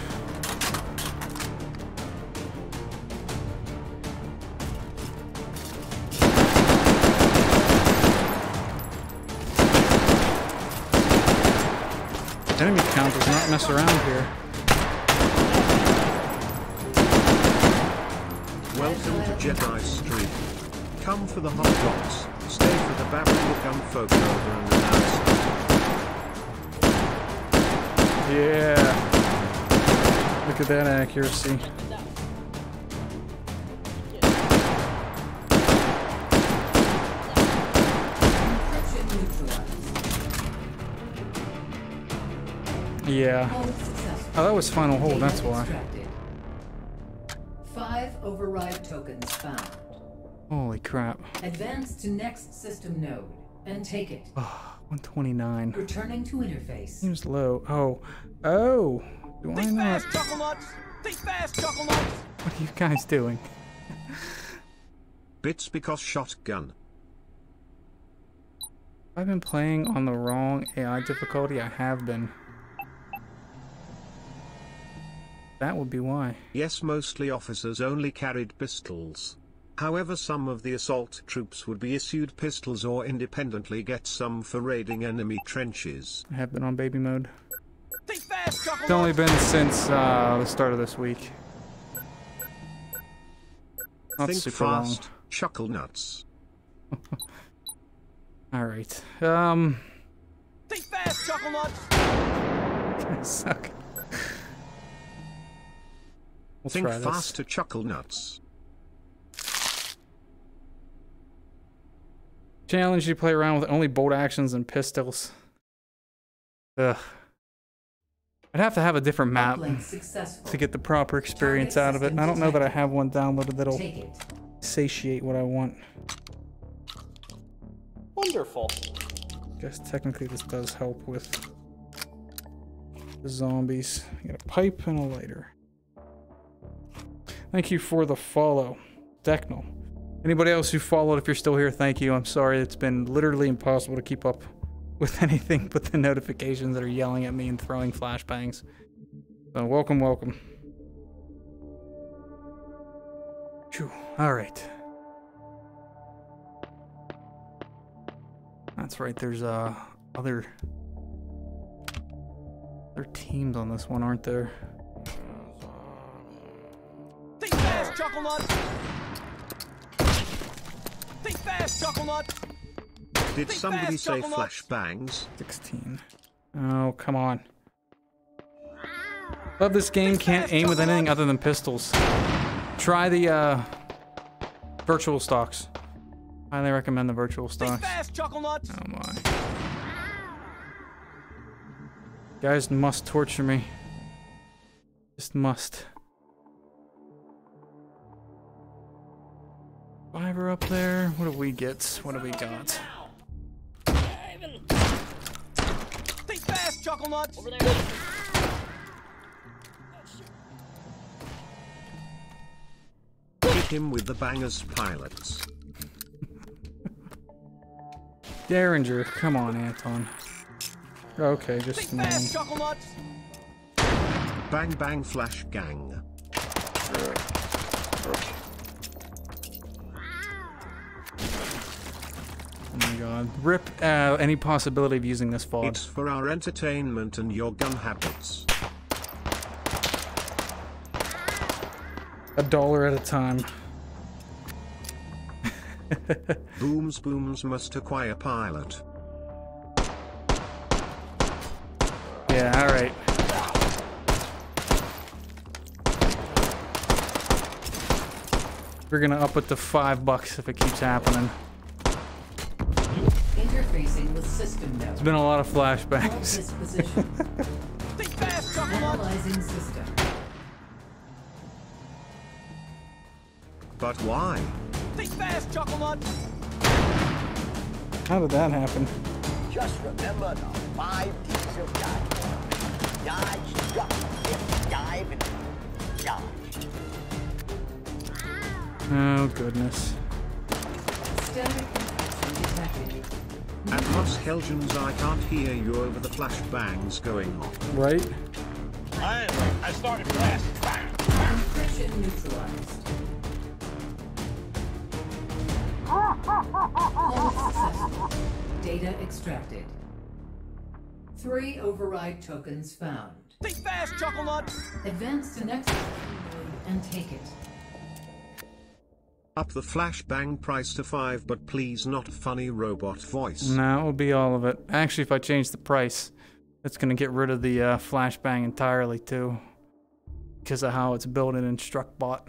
B: Enemy count does not mess around here.
A: Welcome to Jedi Street. Come for the hot dogs, stay for the barrel gun folk over and announcement.
B: Yeah. Look at that accuracy. Yeah. Oh, that was final hold, that's why.
F: Five override tokens found.
B: Holy crap.
F: Advance to next system node and take it. [SIGHS]
B: Oh, 129.
F: Returning to interface.
B: Seems low. Oh. Oh. Do I
H: Think
B: not?
H: fast, Chuckle Think fast, Chuckle
B: What are you guys doing?
A: Bits because shotgun.
B: I've been playing on the wrong AI difficulty. I have been. That would be why.
A: Yes, mostly officers only carried pistols. However, some of the assault troops would be issued pistols or independently get some for raiding enemy trenches.
B: I have been on baby mode.
H: Think fast, Chuckle
B: It's only been since uh, the start of this week. Not
A: Think
B: super
A: fast, chuckle nuts. [LAUGHS]
B: Alright. Um.
H: Think fast, Chuckle Nuts! [LAUGHS]
B: Suck. We'll
A: Think
B: try this.
A: faster, chuckle nuts.
B: Challenge you play around with only bolt actions and pistols. Ugh. I'd have to have a different map to get the proper experience out of it. and I don't know that I have one downloaded that'll satiate what I want.
H: Wonderful.
B: Guess technically this does help with the zombies. I got a pipe and a lighter. Thank you for the follow, Decknell. Anybody else who followed, if you're still here, thank you. I'm sorry, it's been literally impossible to keep up with [LAUGHS] anything but the notifications that are yelling at me and throwing flashbangs. So welcome, welcome. Phew. All right. That's right. There's uh other other teams on this one, aren't there?
H: Think fast, Chuckle Nuts! Think fast, Chuckle Nuts!
A: Did
H: Think
A: somebody
H: fast,
A: say
H: chuckle nuts.
A: flashbangs?
B: 16. Oh, come on. Love this game.
H: Think
B: Can't
H: fast,
B: aim with anything
H: nuts.
B: other than pistols. Try the uh virtual stocks. Highly recommend the virtual
H: Think
B: stocks.
H: fast,
B: Oh my. Guys must torture me. Just must. Fiver up there. What do we get? What do we got?
H: Think Chuckle Nuts! Over there.
A: Hit him with the bangers pilots. [LAUGHS]
B: Derringer, come on, Anton. Okay, just
H: Think fast, Chuckle Nuts!
A: Bang bang flash gang.
B: God. Rip uh, any possibility of using this fog.
A: It's for our entertainment and your gun habits.
B: A dollar at a time. [LAUGHS]
A: Booms booms must acquire pilot.
B: Yeah, alright. We're gonna up it to five bucks if it keeps happening.
F: System node.
B: It's been a lot of flashbacks.
H: Think fast,
F: Analyzing system.
A: But why?
H: Think fast, Chuckle Nuts!
B: How did that happen?
I: Just remember the five D's of dive. Dodge, duck, dip, dive, and dodge.
B: Oh, goodness.
F: Static detected.
A: And Musk Helgens I can't hear you over the flashbangs going off.
B: Right?
G: I, I started blasting.
F: Encryption neutralized. Hull successful. Data extracted. Three override tokens found.
H: Think fast, Chuckle Nut!
F: Advance to next node and take it.
A: Up the flashbang price to 5 but please not funny robot voice.
B: No, it will be all of it. Actually, if I change the price, it's going to get rid of the uh, flashbang entirely too. Because of how it's built in Instructbot.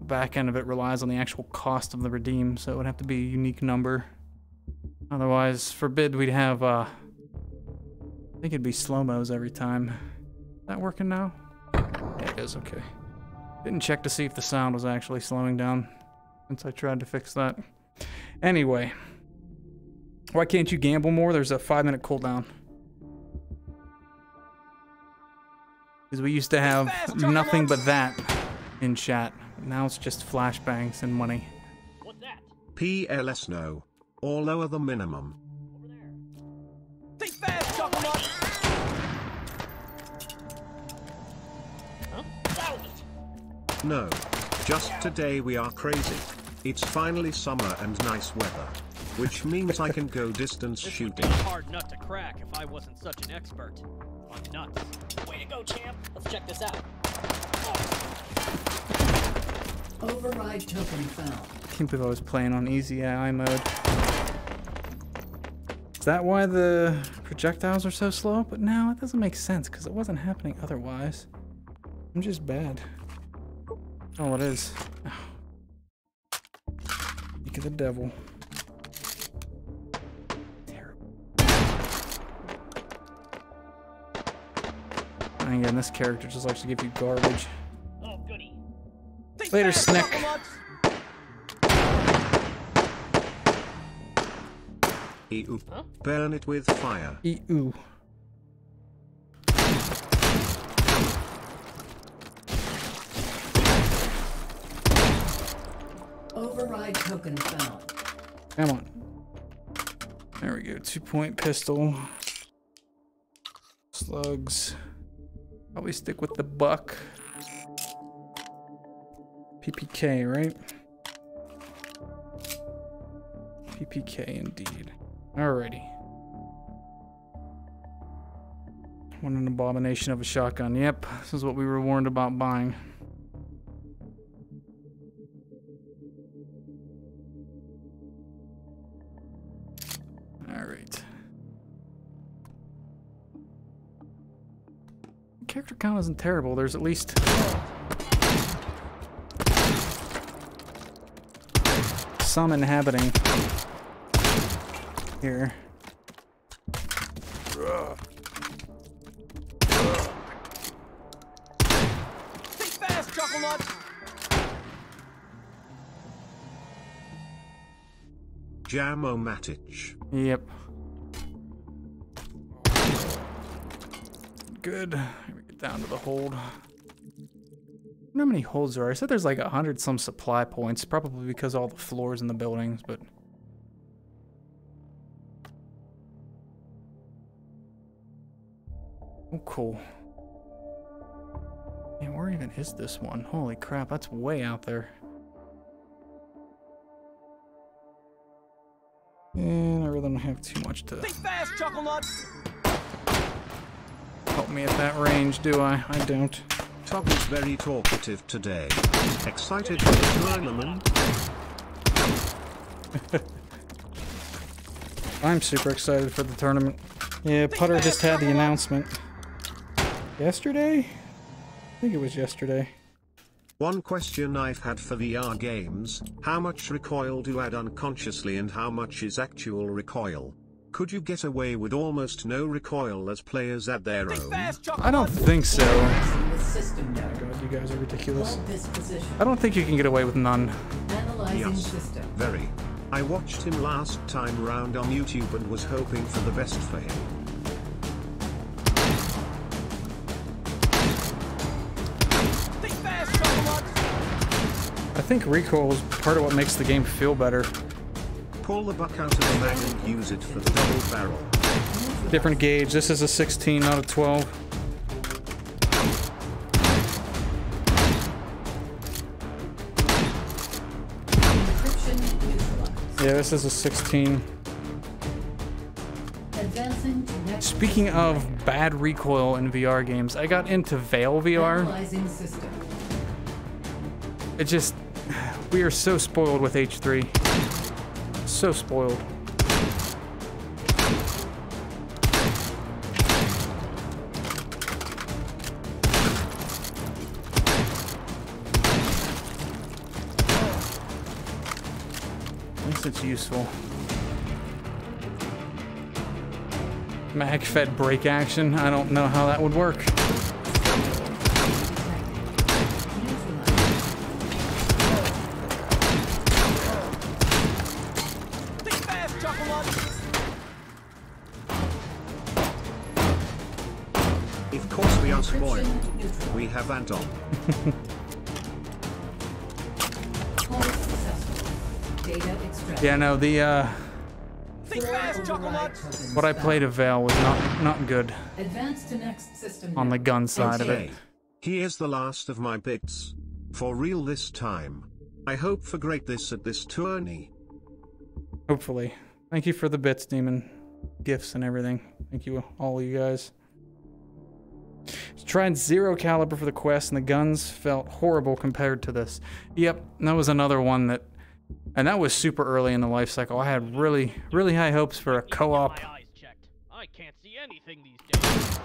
B: The back end of it relies on the actual cost of the redeem, so it would have to be a unique number. Otherwise, forbid we'd have, uh, I think it'd be slow-mos every time. Is that working now? Yeah, it is, okay. Didn't check to see if the sound was actually slowing down since I tried to fix that. Anyway. Why can't you gamble more? There's a five minute cooldown. Because we used to have nothing but that in chat. Now it's just flashbangs and money.
D: What's that?
A: PLS no. Or lower the minimum.
D: Over there.
H: Think fast, Chuckle
A: No. Just today we are crazy. It's finally summer and nice weather. Which means I can go [LAUGHS] distance
D: This would be
A: shooting.
D: a hard nut to crack if I wasn't such an expert on nuts.
H: Way to go, champ! Let's check this out. Oh.
F: Override token found.
B: Can't believe I was playing on easy AI mode. Is that why the projectiles are so slow? But now it doesn't make sense because it wasn't happening otherwise. I'm just bad. Oh, it is. Speak of the devil. Terrible. And again, this character just likes to give you garbage.
D: Oh, goody.
H: Think
B: Later,
H: fast,
B: Snick.
H: Chuckle Nuts!
A: Ew.
D: Huh?
A: Burn it with fire.
B: E-ooh. Come on. There we go. Two point pistol. Slugs. Probably stick with the buck. PPK, right? PPK indeed. Alrighty. What an abomination of a shotgun. Yep, this is what we were warned about buying. Count isn't terrible. There's at least some inhabiting here.
H: Think fast, Chuckle Nut!
A: Jam-o-matic.
B: Yep. Good. Here we down to the hold. How many holds there are. I said there's like a hundred some supply points, probably because all the floors in the buildings, but Oh cool. Man, where even is this one? Holy crap, that's way out there. And I really don't have too much to
H: Think fast, Chuckle Nut!
B: Help me at that range, do I? I don't.
A: Todd is very talkative today. Excited for the tournament? [LAUGHS]
B: I'm super excited for the tournament. Yeah, Putter just had the announcement. Yesterday? I think it was yesterday.
A: One question I've had for VR games, how much recoil do you add unconsciously and how much is actual recoil? Could you get away with almost no recoil as players at their own?
B: I don't think so.
F: Analyzing the. Oh
B: God, you guys are ridiculous.
F: Hold this position.
B: I don't think you can get away with none.
A: Yes. Very. I watched him last time round on YouTube and was hoping for the best for him.
H: Think fast, Chuckle Nut!
B: I think recoil is part of what makes the game feel better.
A: Pull the buck out of the mag and use it for the double barrel.
B: Different gauge. This is a 16, not a 12. Yeah, this is a 16. Speaking of bad recoil in VR games, I got into Vail VR. It just... [SIGHS] We are so spoiled with H3. So spoiled. At least it's useful. Mag-fed break action. I don't know how that would work. Yeah, no, the uh,
H: Think fast,
B: what I played of Vail was not not good
F: Advance to next system.
B: on the gun side of it.
A: Okay. Here's the last of my bits. For real this time. I hope for great this at this tourney.
B: Hopefully. Thank you for the bits, Demon. Gifts and everything. Thank you, all you guys. Trying zero caliber for the quest, and the guns felt horrible compared to this. Yep, that was another one that, and that was super early in the life cycle. I had really, really high hopes for a co-op,
D: My eyes checked. I can't see anything these days.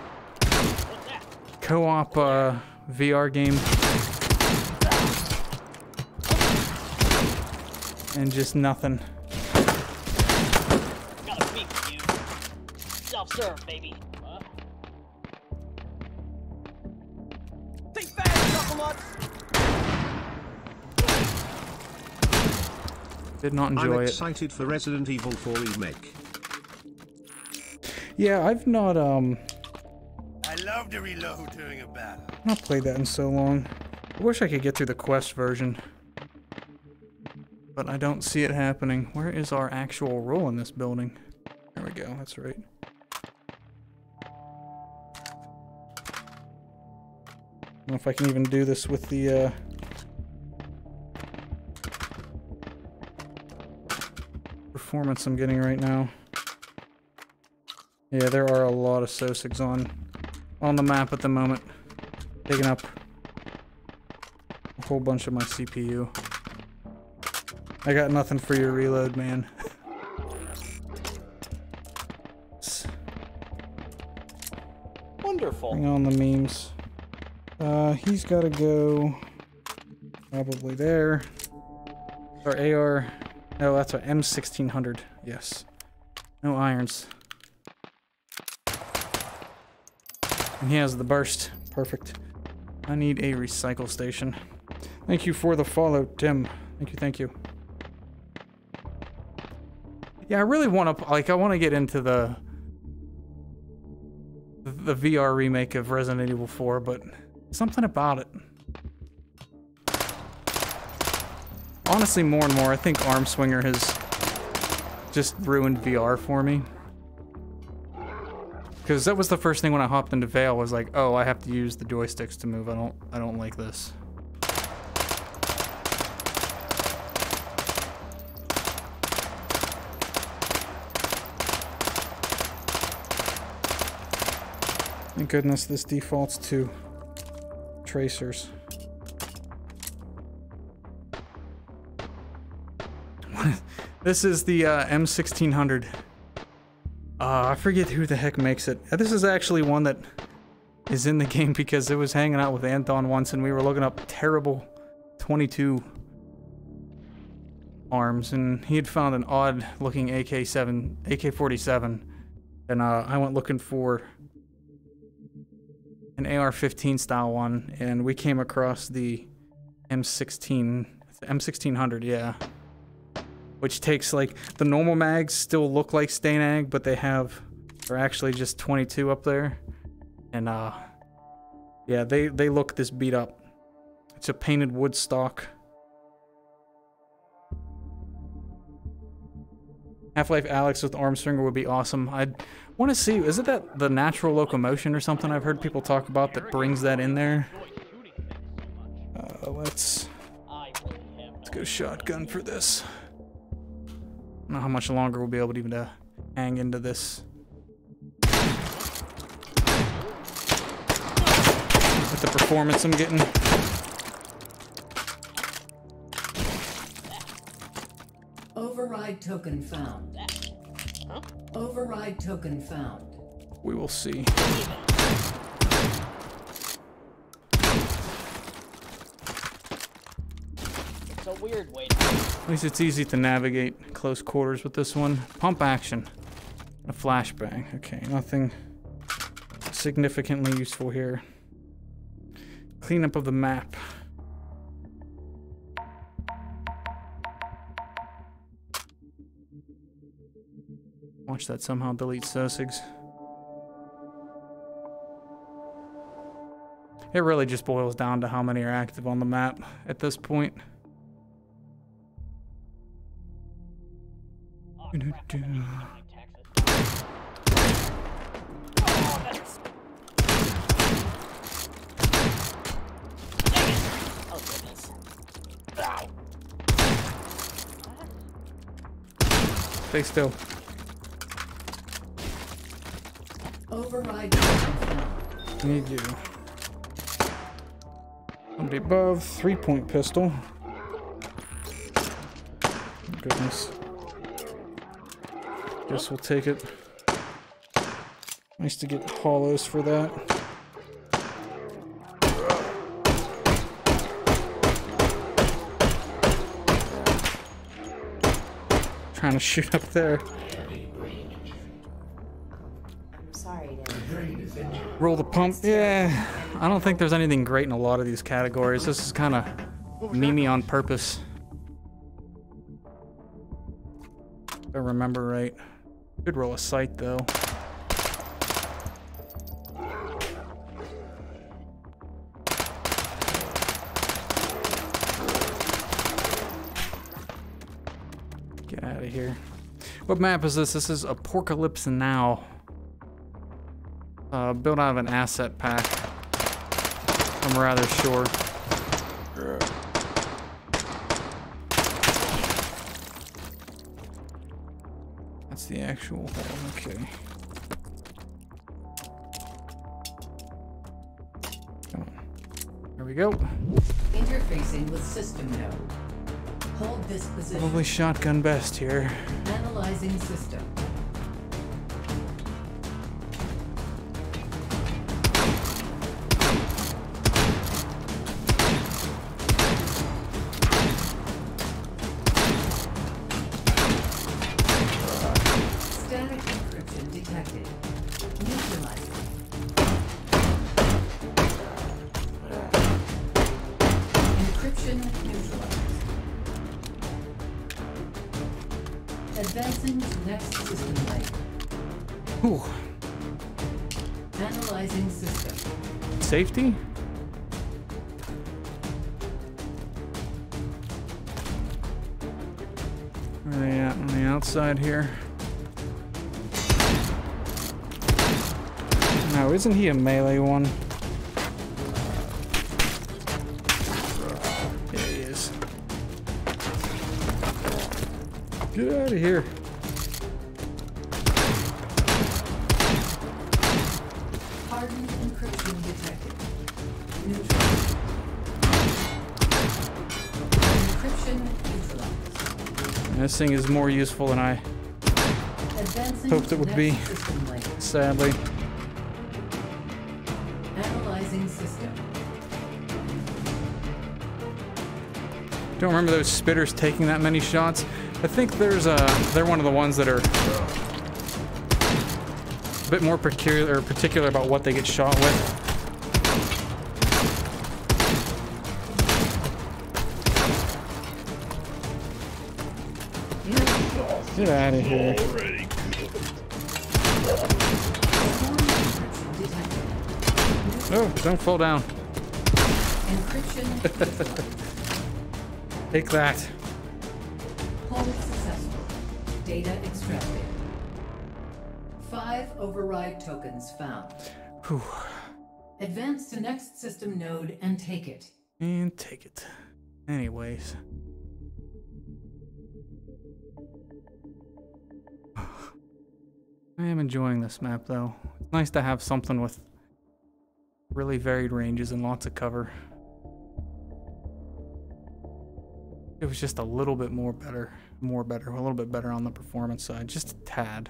B: Co-op uh, VR game, and just nothing.
D: Gotta speak you. Self-serve, baby. Huh?
H: Think fast,
B: Did not
A: I'm
B: enjoy it.
A: excited for Resident Evil 4 remake.
B: Yeah, I've not um
J: I love to reload during a battle.
B: not played that in so long. I wish I could get through the quest version. But I don't see it happening. Where is our actual role in this building? There we go, that's right. I don't know if I can even do this with the uh performance I'm getting right now. Yeah, there are a lot of Sosigs on on the map at the moment. Taking up a whole bunch of my CPU. I got nothing for your reload, man. [LAUGHS]
H: Wonderful.
B: Bring on the memes. Uh, he's got to go probably there. Or AR. No, that's a M1600. Yes. No irons. And he has the burst. Perfect. I need a recycle station. Thank you for the follow, Tim. Thank you, thank you. Yeah, I really want to like I want to get into the the VR remake of Resident Evil 4, but something about it. Honestly, more and more, I think Arm Swinger has just ruined VR for me. Because that was the first thing when I hopped into Vail was like, oh, I have to use the joysticks to move. I don't, I don't like this. Thank goodness this defaults to tracers. This is the uh, M1600. Uh, I forget who the heck makes it. Uh, This is actually one that is in the [LAUGHS] game because it was hanging out with Anton once and we were looking up terrible 22 arms and he had found an odd looking AK-7, AK-47 and uh, I went looking for an AR-15 style one and we came across the M16, M1600, yeah which takes like the normal mags still look like Stanag, but they have they're actually just 22 up there, and uh, yeah, they they look this beat up. It's a painted wood stock. Half-Life Alyx with Arm Swinger would be awesome. I'd want to see. Is it that the natural locomotion or something I've heard people talk about that brings that in there? Uh, let's
D: I
B: let's go shotgun for this. Don't know how much longer we'll be able to even to hang into this. With the performance I'm getting.
F: Override token found. Override token found.
B: We will see.
D: Weird way.
B: At least it's easy to navigate close quarters with this one. Pump action. A flashbang. Okay, nothing significantly useful here. Cleanup of the map. Watch that somehow delete Sosigs. It really just boils down to how many are active on the map at this point. Stay still.
F: Override.
B: Need you. Somebody above, three point pistol. Goodness. Guess we'll take it. Nice to get hollows for that. Trying to shoot up there. Roll the pump. Yeah, I don't think there's anything great in a lot of these categories. This is kind of memey on purpose. If I remember right. Could roll a sight though. Get out of here. What map is this? This is a Apocalypse Now. Uh, built out of an asset pack. I'm rather sure. The actual hole. Okay. There we go.
F: Interfacing with system node. Hold this position.
B: Probably shotgun best here.
F: Analyzing system. Encryption detected. Neutralizing. Encryption neutralized. Advancing to next system layer.
B: Whew.
F: Analyzing system.
B: Safety? Where they at on the outside here? No, isn't he a melee one? Yeah, he is. Get out of here.
F: Hardened encryption detected. Neutralized. Encryption neutralized.
B: This thing is more useful than I
F: Advancing
B: Hoped it would be. Sadly. Don't remember those spitters taking that many shots. I think there's a they're one of the ones that are a bit more peculiar particular about what they get shot with. Get out of here. Oh, don't fall down. [LAUGHS] Take that.
F: Hold successful. Data extracted. Five override tokens found.
B: Whew.
F: Advance to next system node and take it.
B: And take it. Anyways. [SIGHS] I am enjoying this map though. It's nice to have something with really varied ranges and lots of cover. It was just a little bit more better, more better, a little bit better on the performance side, just a tad.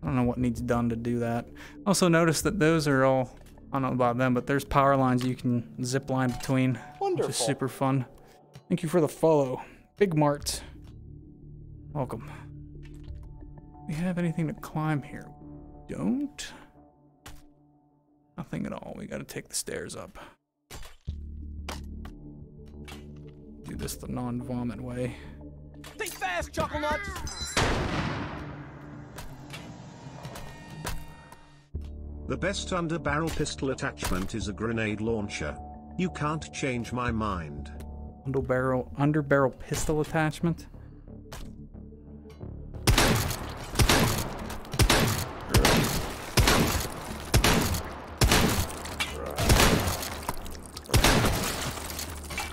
B: I don't know what needs done to do that. Also notice that those are all, I don't know about them, but there's power lines you can zip line between,
H: Wonderful.
B: which is super fun. Thank you for the follow. Big Mart. Welcome. We have anything to climb here? Don't. Nothing at all. We gotta take the stairs up. Do this the non-vomit way.
H: Think fast, Chuckle Nuts!
A: The best under barrel pistol attachment is a grenade launcher. You can't change my mind.
B: Under barrel, under barrel pistol attachment.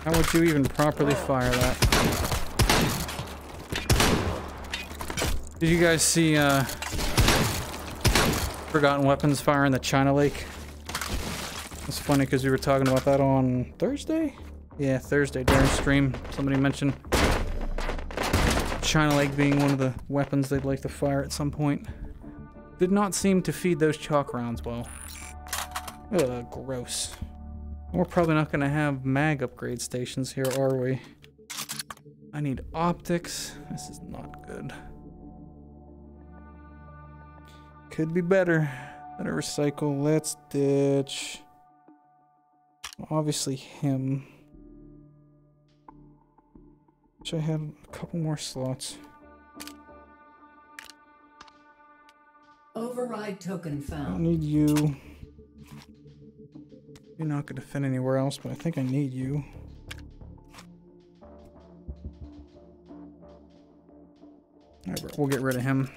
B: How would you even properly fire that? Did you guys see uh, Forgotten Weapons fire in the China Lake? It's funny because we were talking about that on Thursday? Yeah, Thursday during stream. Somebody mentioned China Lake being one of the weapons they'd like to fire at some point. Did not seem to feed those chalk rounds well. Ugh, gross. We're probably not going to have mag upgrade stations here, are we? I need optics. This is not good. Could be better. Better recycle. Let's ditch. Obviously him. Wish I had a couple more slots.
F: Override token found.
B: I need you. You're not going to fit anywhere else, but I think I need you. Alright, we'll get rid of him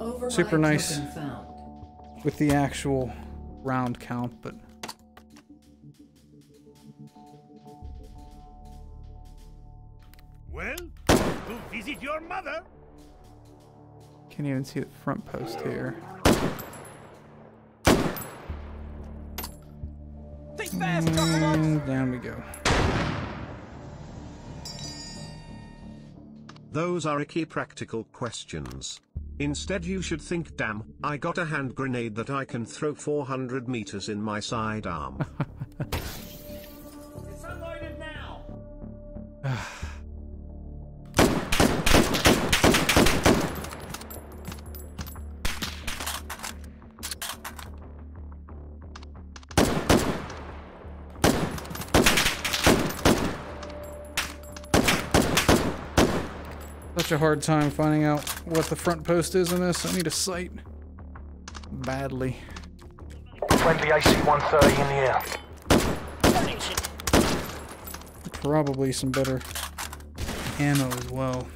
F: Override
B: Super nice. with the actual round count, but
J: Well, to visit your mother.
B: can't even see the front post here.
H: Think fast, Chuckle
B: down we go.
A: Those are icky practical questions. Instead you should think damn, I got a hand grenade that I can throw 400 meters in my sidearm.
H: It's unloaded now!
B: Hard time finding out what the front post is in this. I need a sight. Badly.
G: Friendly AC-130 in the air.
B: Probably some better ammo as well.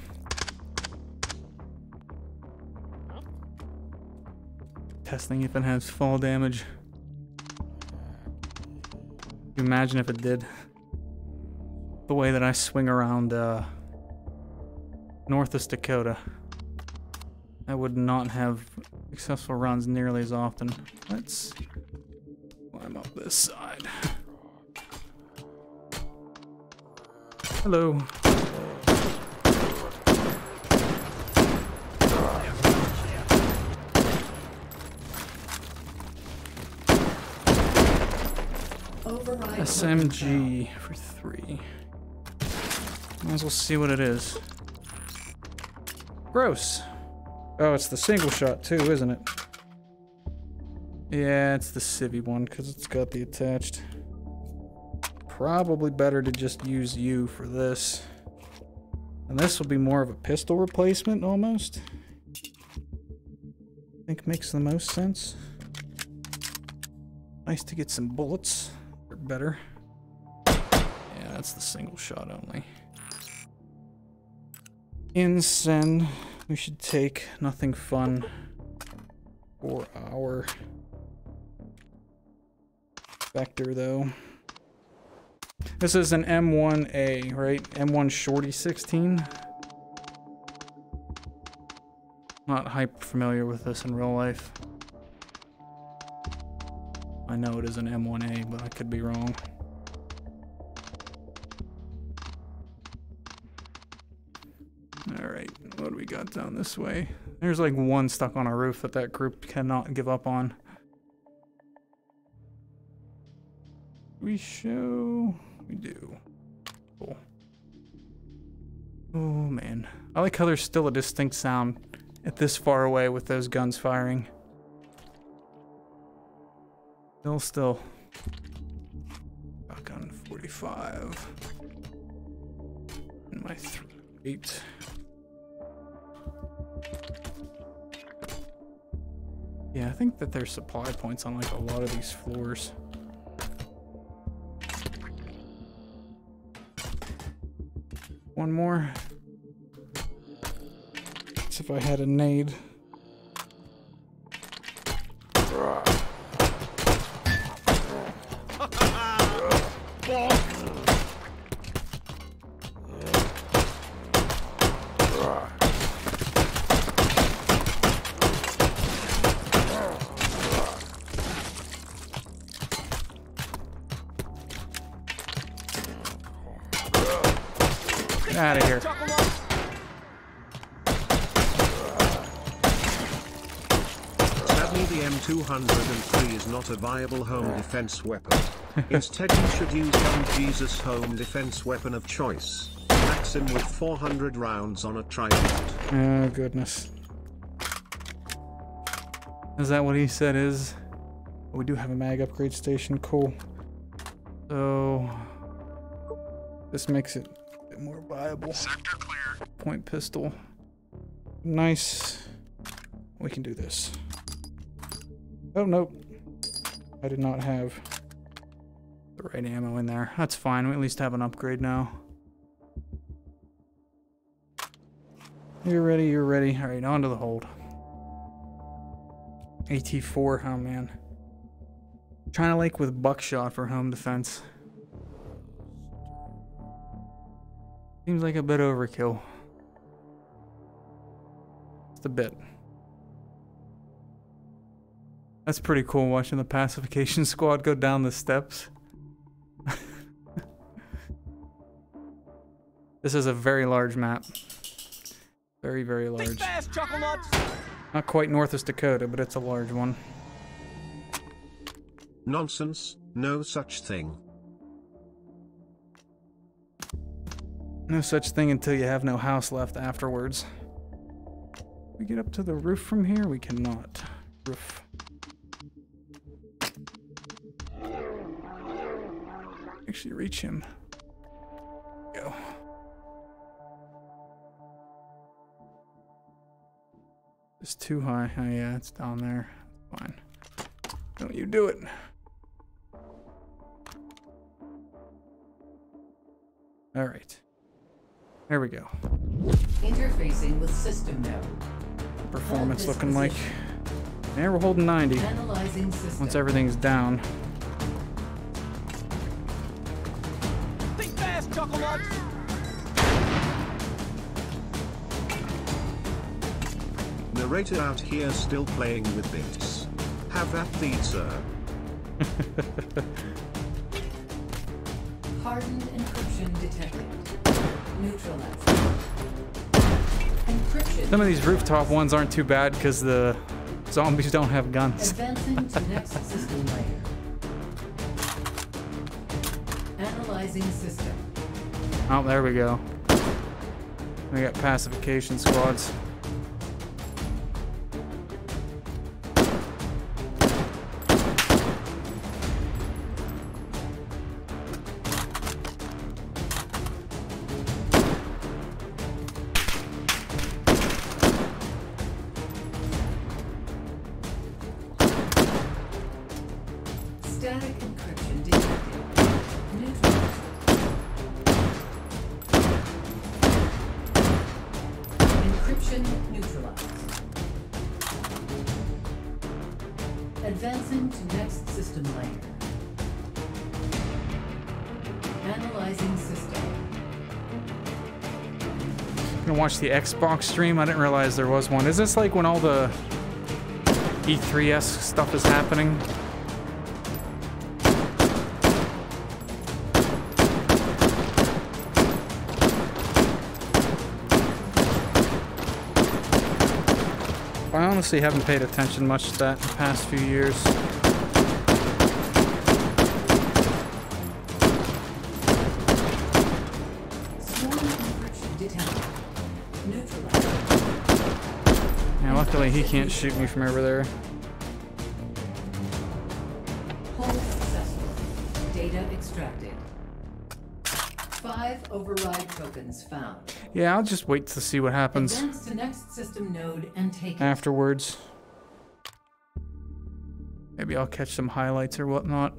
B: Testing if it has fall damage. You imagine if it did? The way that I swing around uh, Northest Dakota. I would not have successful runs nearly as often. Let's climb up this side. Hello. SMG for three. Might as well see what it is. Gross. Oh, it's the single shot too, isn't it? Yeah, it's the civvy one because it's got the attached. Probably better to just use you for this. And this will be more of a pistol replacement almost. I think makes the most sense. Nice to get some bullets. They're better. Yeah, that's the single shot only. Incen. We should take nothing fun for our vector though. This is an M1A, right? M1 Shorty 16. Not hyper familiar with this in real life. I know it is an M1A, but I could be wrong. down this way. There's like one stuck on a roof that that group cannot give up on. We show... We do. Cool. Oh, man. I like how there's still a distinct sound at this far away with those guns firing. Still, still. Shotgun 45. And my 8. Yeah, I think that there's supply points on like a lot of these floors. One more. As if I had a nade.
A: Not a viable home defense weapon. [LAUGHS] Instead you should use Young Jesus home defense weapon of choice. Maxim with 400 rounds on a tripod.
B: Oh, goodness. Is that what he said is? We do have a mag upgrade station, cool. So, this makes it a bit more viable.
G: Sector clear.
B: Point pistol. Nice. We can do this. Oh, nope. I did not have the right ammo in there. That's fine. We at least have an upgrade now. You're ready, you're ready. Alright, on to the hold. AT4, oh man. Trying to like with buckshot for home defense. Seems like a bit overkill. Just a bit. That's pretty cool watching the pacification [LAUGHS] squad go down the steps. [LAUGHS] this is a very large map. Very, very large.
H: fast.
B: Not quite North Dakota, but it's a large one.
A: Nonsense, no such thing.
B: No such thing until you have no house left afterwards. We get up to the roof from here? We cannot. Roof. Actually reach him. Go. It's too high. Oh yeah, it's down there. Fine. Don't you do it. All right. There we go.
F: Interfacing with system node.
B: Performance looking like.
F: position.
B: Yeah, we're holding 90 once everything's down.
H: Think fast, chuckle nuts.
A: Narrator out here still playing with bits. Have at thee, sir. [LAUGHS]
F: Hardened encryption detected. Neutralized. Encryption.
B: Some of these rooftop ones aren't too bad because the zombies don't have guns.
F: Advancing to [LAUGHS] next system layer. Analyzing system.
B: Oh, there we go. We got pacification squads.
F: Encryption neutralized. Advancing to next system layer. Analyzing system.
B: gonna watch the Xbox stream. I didn't realize there was one. Is this like when all the E3S stuff is happening? Honestly haven't paid attention much to that in the past few years.
F: Swarm encryption detected. Neutralized.
B: Yeah, luckily he can't shoot me from over there.
F: Data extracted. Five override tokens found.
B: Yeah, I'll just wait to see what happens
F: next system node and take it.
B: afterwards. Maybe I'll catch some highlights or whatnot.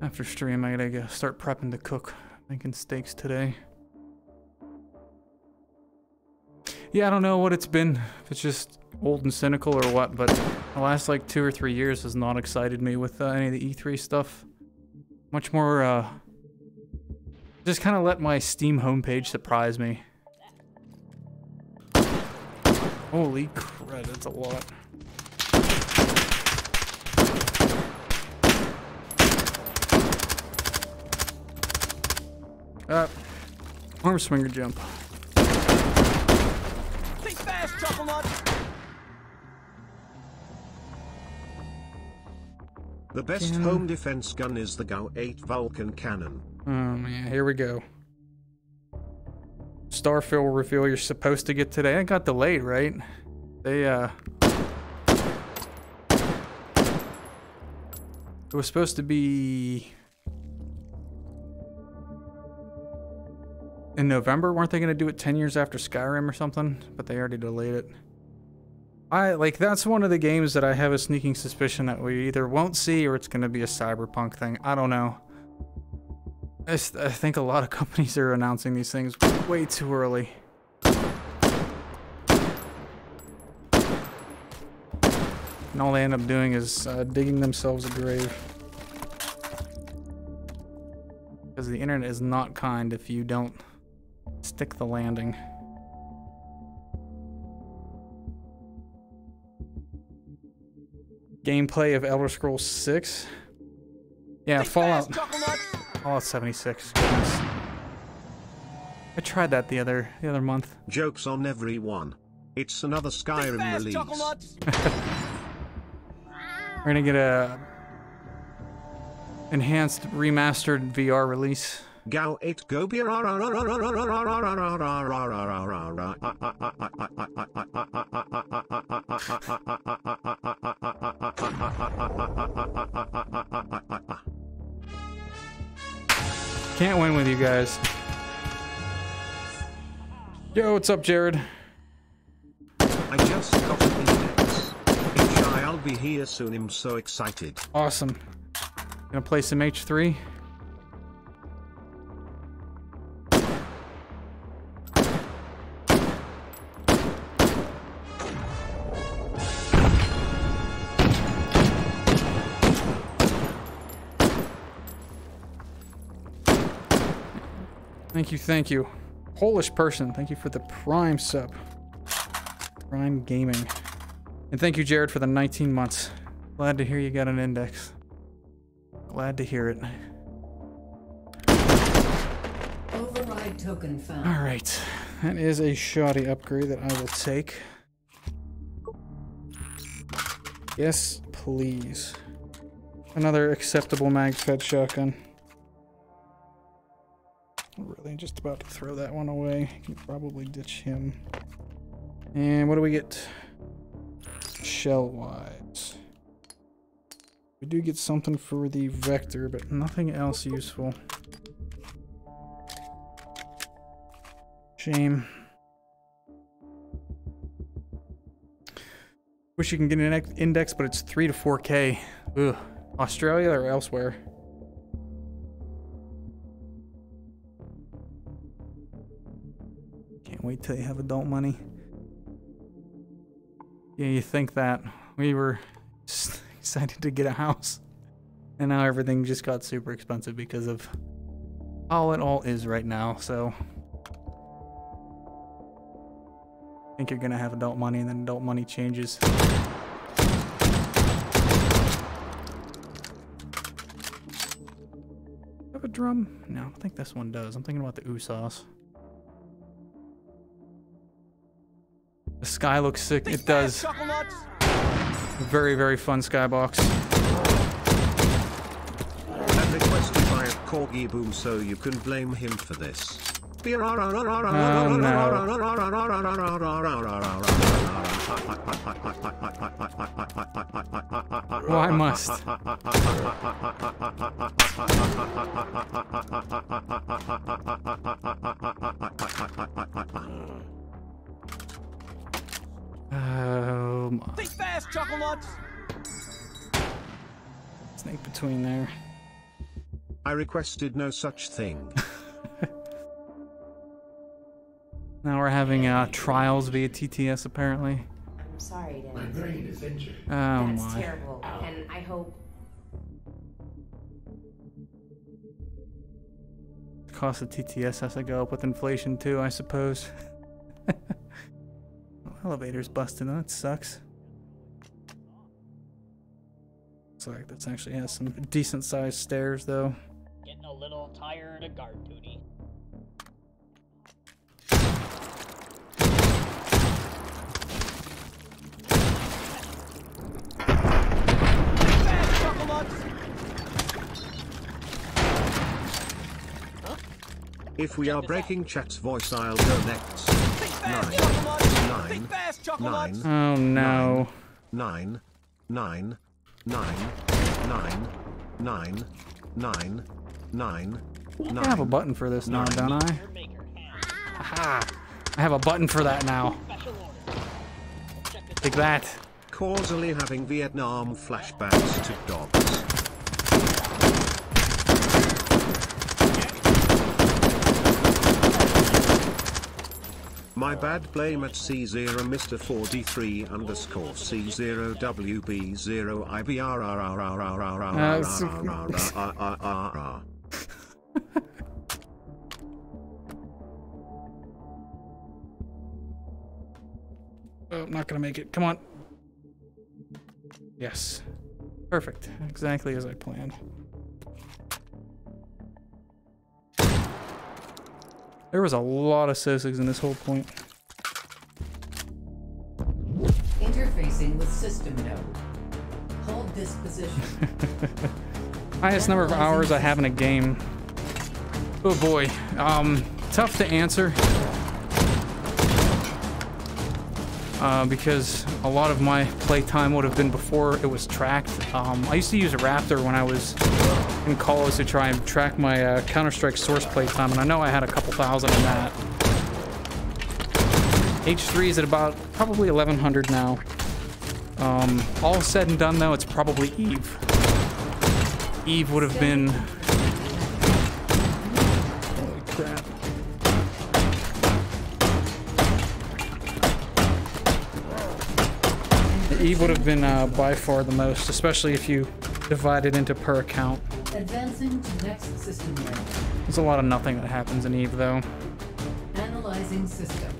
B: After stream, I gotta go start prepping to cook. Making steaks today. Yeah, I don't know what it's been. If it's just old and cynical or what, but the last like two or three years has not excited me with uh, any of the E3 stuff. Much more, uh, just kind of let my Steam homepage surprise me. Holy crud, that's a lot. Uh, arm swinger jump.
H: Think fast, Chuckle
A: The best
B: Cannon.
A: home defense gun is the GAU 8 Vulcan cannon.
B: Oh man, here we go. Starfield reveal you're supposed to get today. It got delayed, right? They, uh. It was supposed to be. In November, weren't they going to do it 10 years after Skyrim or something? But they already delayed it. I like that's one of the games that I have a sneaking suspicion that we either won't see or it's going to be a cyberpunk thing. I don't know. I, I think a lot of [LAUGHS] companies are announcing these things way too early. And all they end up doing is uh, digging themselves a grave. Because the internet is not kind if you don't stick the landing. Gameplay of Elder Scrolls 6. Yeah, Fallout.
H: Fast, Chuckle Nut!
B: Fallout 76. Goodness. I tried that the other the other month.
A: Jokes on everyone. It's another Skyrim
H: fast,
A: release.
B: We're gonna get a enhanced remastered VR release.
A: GAU 8 go be
B: Can't win with you guys. Yo, what's up, Jared?
A: I just got an index. HI, I'll be here soon. I'm so excited.
B: Awesome. Gonna play some H3. Thank you, thank you. Polish person, thank you for the Prime sub. Prime Gaming. And thank you, Jared, for the 19 months. Glad to hear you got an index. Glad to hear it.
F: Override token found.
B: All right, that is a shoddy upgrade that I will take. Yes, please. Another acceptable mag fed shotgun. Really just about to throw that one away. Can probably ditch him. And what do we get? Shell wise. We do get something for the vector, but nothing else useful. Shame. Wish you can get an index, but it's 3 to 4K. Ugh. Australia or elsewhere? Wait till you have adult money. Yeah, you think that. We were [LAUGHS] just excited to get a house. And now everything just got super expensive because of how it all is right now, so. I think you're gonna have adult money and then adult money changes. Have a drum? No, I don't think this one does. I'm thinking about the Usos. The sky looks sick. It does. Very, very fun skybox.
A: And requested by a corgi boom so you can blame him for this.
B: Why must? [LAUGHS] Oh my.
H: Think fast, chuckle nuts.
B: Snake between there.
A: I requested no such thing. [LAUGHS]
B: Now we're having uh, trials via TTS apparently.
E: I'm sorry, Dennis.
K: My brain is injured.
B: Oh
E: That's
B: my.
E: terrible, and I hope
B: Cost of TTS has to go up with inflation too, I suppose. [LAUGHS] Elevator's busted. That sucks. Looks like this actually has some decent sized stairs though.
D: Getting a little tired of guard duty.
H: Fast, chuckle nuts.
A: If we are breaking chat's voice, I'll go next. Nine,
H: chuckle nuts.
A: nine,
H: Think fast, chuckle nuts.
A: nine,
B: Oh no.
A: nine, nine, nine, nine, nine, nine, nine,
B: I have a button for this now,
A: Nine.
B: don't I? Aha! I have a button for that now.
D: special order. Check this
B: Take that.
A: Causally having Vietnam flashbacks to dogs. My bad blame at C0 Mr. 4D3 underscore C0 WB0 IBR.
B: There was a lot of Sosigs in this whole point.
F: Interfacing with system node. Hold this position. [LAUGHS]
B: Highest number of hours I have in a game. Oh boy. Um, tough to answer. Uh, because a lot of my playtime would have been before it was tracked. Um, I used to use a Raptr when I was in college to try and track my uh, Counter-Strike source playtime, and I know I had a couple thousand in that. H3 is at about probably 1100 now. Um, all said and done though, it's probably Eve. Eve would have been. Holy crap. Eve would have been uh, by far the most, especially if you divide it into per account.
F: Advancing to next system.
B: There's a lot of nothing that happens in Eve though.
F: Analyzing system.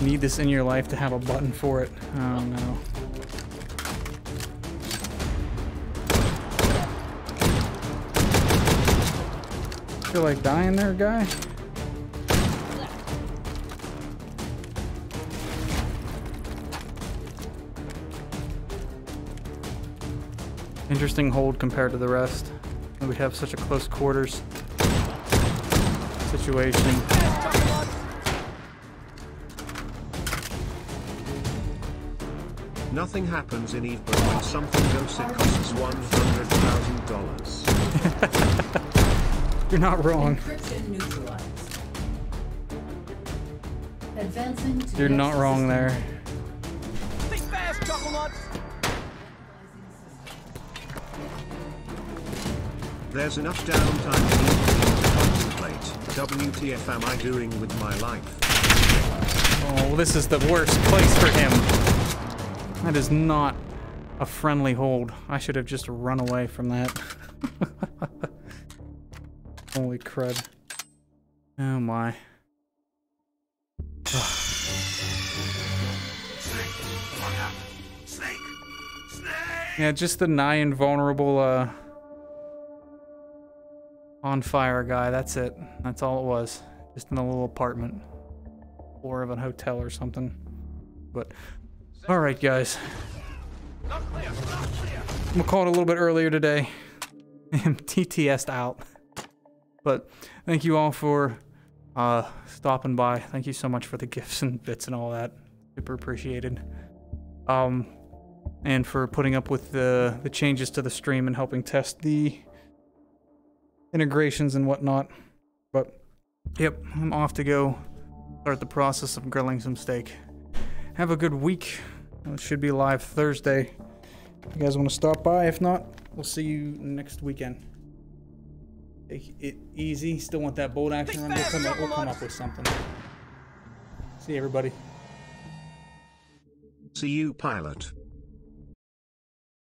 B: Need this in your life to have a button for it. Oh no. Feel like dying there, guy? Interesting hold compared to the rest. We have such a close quarters situation.
H: Fast, chuckle nuts.
A: Nothing happens in Eve, but when something goes, it costs $100,000. [LAUGHS]
B: You're not wrong.
F: Encryption neutralized. Advancing to
B: You're not wrong
F: system
B: there.
A: There's enough downtime to contemplate. WTF am I doing with my life?
B: Oh, this is the worst place for him. That is not a friendly hold. I should have just run away from that. [LAUGHS] Holy crud. Oh my. [SIGHS] Yeah, just the nigh invulnerable, uh, on fire guy. That's it. That's all it was. Just in a little apartment. Or of a hotel or something. But, alright, guys. I'm gonna call it a little bit earlier today. [LAUGHS] And TTS'd out. But, thank you all for, uh, stopping by. Thank you so much for the gifts and bits and all that. Super appreciated. Um, and for putting up with the, the changes to the stream and helping test the integrations and whatnot. But, yep, I'm off to go start the process of grilling some steak. Have a good week. It should be live Thursday. You guys want to stop by, if not, we'll see you next weekend. Take it easy. Still want that bolt action. We'll come, up, we'll come up with something. See everybody.
A: See you, pilot.